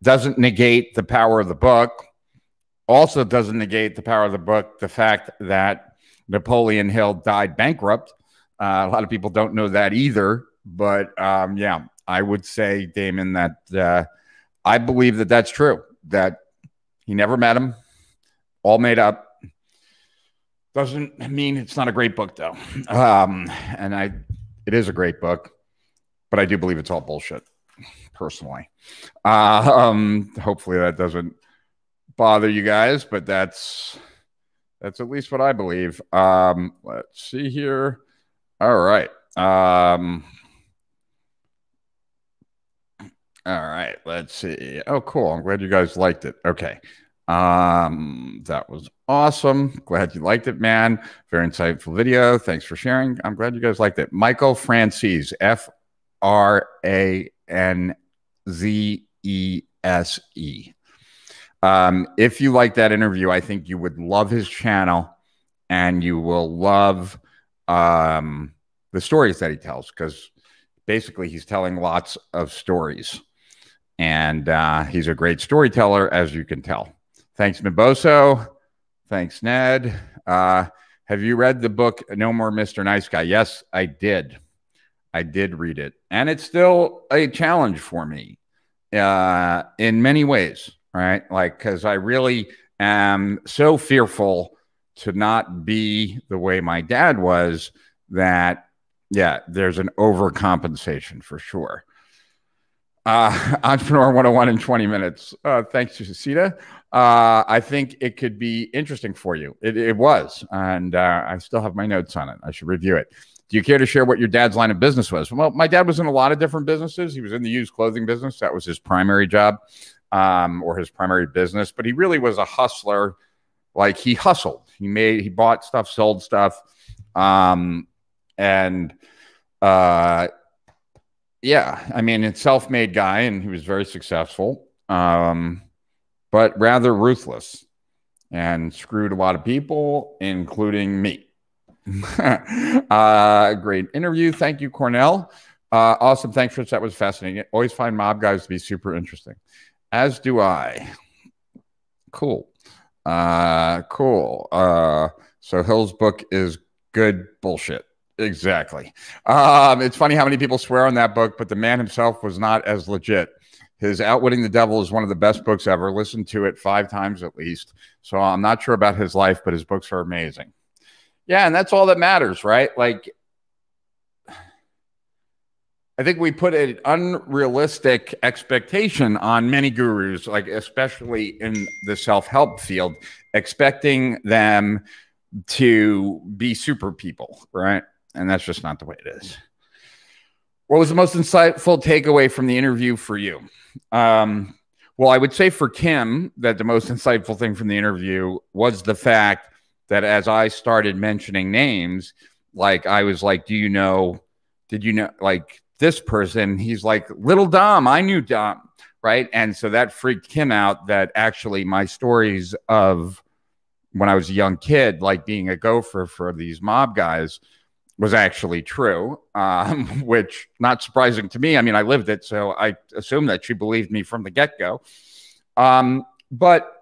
Doesn't negate the power of the book also doesn't negate the power of the book the fact that Napoleon Hill died bankrupt. Uh, a lot of people don't know that either. But um, yeah, I would say, Damon, that uh, I believe that that's true, that he never met him, all made up. Doesn't mean it's not a great book, though. Um, and I, it is a great book, but I do believe it's all bullshit, personally. Uh, um, hopefully that doesn't bother you guys, but that's that's at least what I believe. Um, let's see here. All right. Um, all right. Let's see. Oh, cool. I'm glad you guys liked it. Okay. Um, that was awesome. Glad you liked it, man. Very insightful video. Thanks for sharing. I'm glad you guys liked it. Michael Franzese, F R A N Z E S E. Um, if you like that interview, I think you would love his channel and you will love um, the stories that he tells because basically he's telling lots of stories. And uh, he's a great storyteller, as you can tell. Thanks, Miboso. Thanks, Ned. Uh, have you read the book No More Mr. Nice Guy? Yes, I did. I did read it. And it's still a challenge for me uh, in many ways right? Like, because I really am so fearful to not be the way my dad was that, yeah, there's an overcompensation for sure. Uh, Entrepreneur 101 in 20 minutes. Uh, thanks, Susita. Uh, I think it could be interesting for you. It, it was, and uh, I still have my notes on it. I should review it. Do you care to share what your dad's line of business was? Well, my dad was in a lot of different businesses. He was in the used clothing business. That was his primary job um, or his primary business, but he really was a hustler. Like he hustled, he made, he bought stuff, sold stuff, um, and uh, yeah, I mean, it's self-made guy, and he was very successful, um, but rather ruthless, and screwed a lot of people, including me. uh, great interview. Thank you, Cornell. Uh, awesome. Thanks, Rich. That was fascinating. Always find mob guys to be super interesting as do I. Cool. Uh, cool. Uh, so Hill's book is good bullshit. Exactly. Um, it's funny how many people swear on that book, but the man himself was not as legit. His Outwitting the Devil is one of the best books ever. Listen to it five times at least. So I'm not sure about his life, but his books are amazing. Yeah, and that's all that matters, right? Like I think we put an unrealistic expectation on many gurus, like especially in the self help field, expecting them to be super people, right? And that's just not the way it is. What was the most insightful takeaway from the interview for you? Um, well, I would say for Kim that the most insightful thing from the interview was the fact that as I started mentioning names, like I was like, do you know, did you know, like, this person, he's like, little Dom, I knew Dom, right? And so that freaked him out that actually my stories of when I was a young kid, like being a gopher for these mob guys, was actually true, um, which not surprising to me. I mean, I lived it, so I assume that she believed me from the get go. Um, but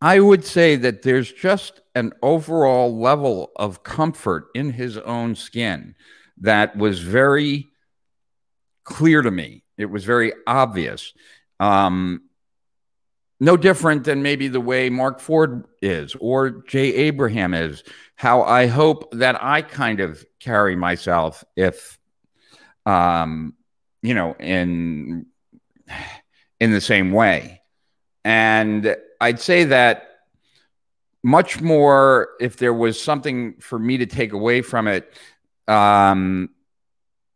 I would say that there's just an overall level of comfort in his own skin that was very clear to me. It was very obvious. Um, no different than maybe the way Mark Ford is or Jay Abraham is. How I hope that I kind of carry myself if, um, you know, in in the same way. And I'd say that much more if there was something for me to take away from it um,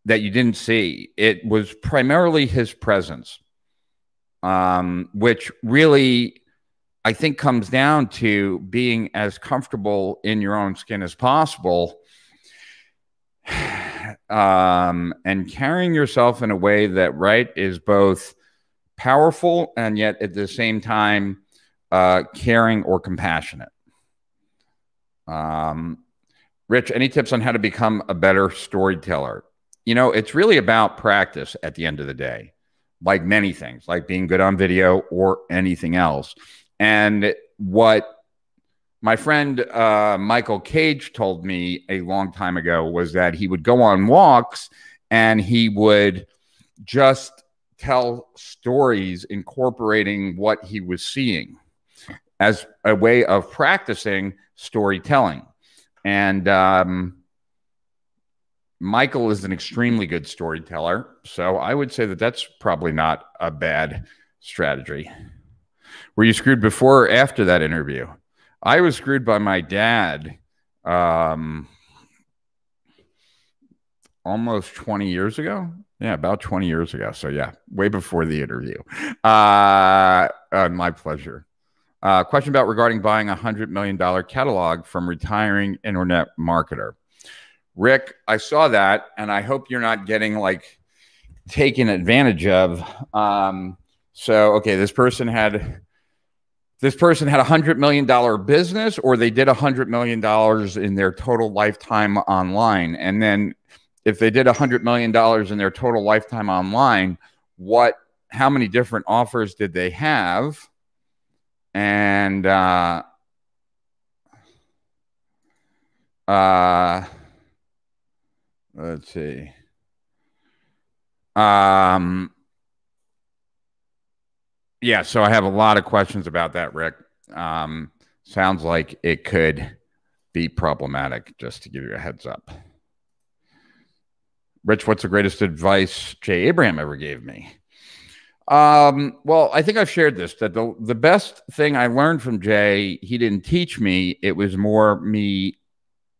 that you didn't see. It was primarily his presence, um, which really, I think, comes down to being as comfortable in your own skin as possible um, and carrying yourself in a way that, right, is both powerful and yet at the same time uh, caring or compassionate. Um, Rich, any tips on how to become a better storyteller? You know, it's really about practice at the end of the day, like many things, like being good on video or anything else. And what my friend uh, Michael Cage told me a long time ago was that he would go on walks and he would just tell stories incorporating what he was seeing as a way of practicing storytelling. And um, Michael is an extremely good storyteller. So I would say that that's probably not a bad strategy. Were you screwed before or after that interview? I was screwed by my dad um, almost 20 years ago. Yeah, about 20 years ago. So, yeah, way before the interview. Uh, uh, my pleasure. Uh, question about regarding buying a $100 million catalog from retiring internet marketer. Rick, I saw that, and I hope you're not getting like taken advantage of. Um, so, okay, this person had this person had a hundred million dollar business or they did a hundred million dollars in their total lifetime online and then if they did a hundred million dollars in their total lifetime online what how many different offers did they have and uh uh let's see um yeah, so I have a lot of questions about that, Rick. Um, sounds like it could be problematic, just to give you a heads up. Rich, what's the greatest advice Jay Abraham ever gave me? Um, well, I think I've shared this that the, the best thing I learned from Jay, he didn't teach me, it was more me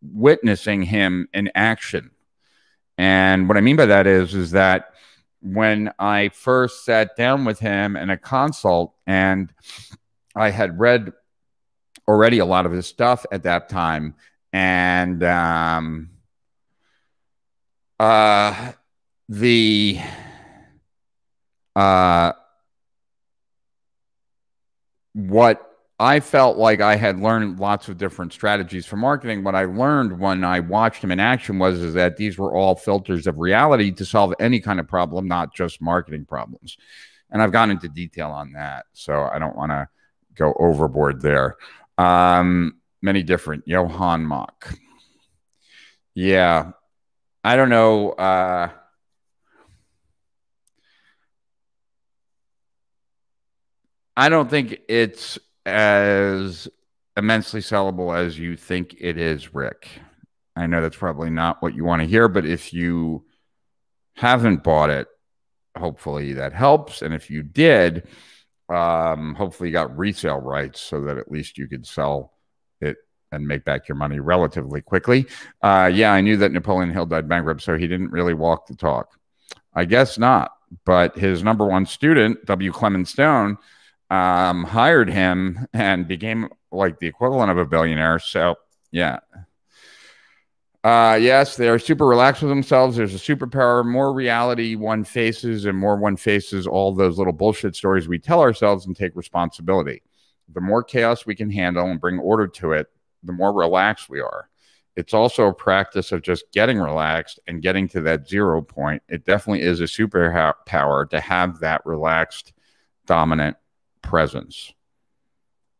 witnessing him in action. And what I mean by that is, is that when I first sat down with him in a consult, and I had read already a lot of his stuff at that time, and um, uh, the uh, what I felt like I had learned lots of different strategies for marketing. What I learned when I watched him in action was is that these were all filters of reality to solve any kind of problem, not just marketing problems. And I've gone into detail on that, so I don't want to go overboard there. Um, many different Johan Mock. Yeah, I don't know. Uh, I don't think it's as immensely sellable as you think it is, Rick. I know that's probably not what you want to hear, but if you haven't bought it, hopefully that helps. And if you did, um, hopefully you got resale rights so that at least you could sell and make back your money relatively quickly. Uh, yeah, I knew that Napoleon Hill died bankrupt, so he didn't really walk the talk. I guess not. But his number one student, W. Clement Stone, um, hired him and became like the equivalent of a billionaire. So, yeah. Uh, yes, they're super relaxed with themselves. There's a superpower, more reality one faces, and more one faces all those little bullshit stories we tell ourselves and take responsibility. The more chaos we can handle and bring order to it, the more relaxed we are. It's also a practice of just getting relaxed and getting to that zero point. It definitely is a superpower to have that relaxed, dominant presence.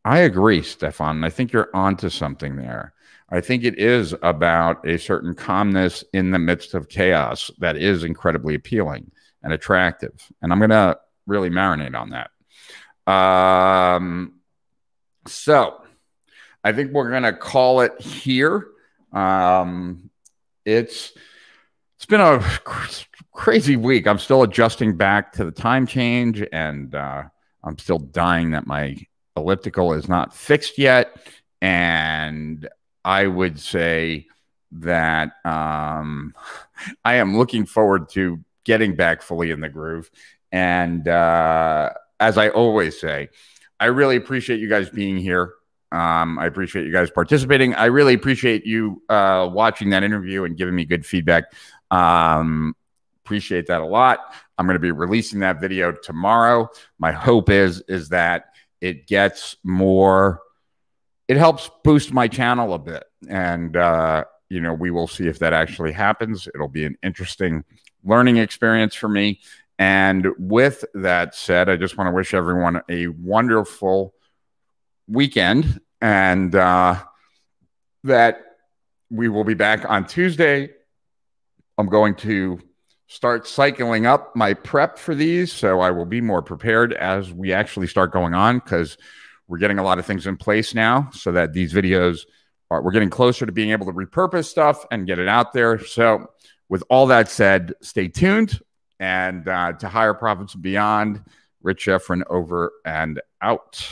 I agree, Stefan. I think you're onto something there. I think it is about a certain calmness in the midst of chaos that is incredibly appealing and attractive. And I'm going to really marinate on that. Um, so I think we're going to call it here. Um, it's it's been a cr- crazy week. I'm still adjusting back to the time change and uh, I'm still dying that my elliptical is not fixed yet. And I would say that um, I am looking forward to getting back fully in the groove. And uh, as I always say, I really appreciate you guys being here. Um, I appreciate you guys participating. I really appreciate you uh, watching that interview and giving me good feedback. Um, appreciate that a lot. I'm going to be releasing that video tomorrow. My hope is is that it gets more. It helps boost my channel a bit, and uh, you know we will see if that actually happens. It'll be an interesting learning experience for me. And with that said, I just want to wish everyone a wonderful weekend and uh, that we will be back on Tuesday. I'm going to start cycling up my prep for these so I will be more prepared as we actually start going on because we're getting a lot of things in place now so that these videos are we're getting closer to being able to repurpose stuff and get it out there. So with all that said, stay tuned and uh, to higher profits beyond. Rich Schefren over and out.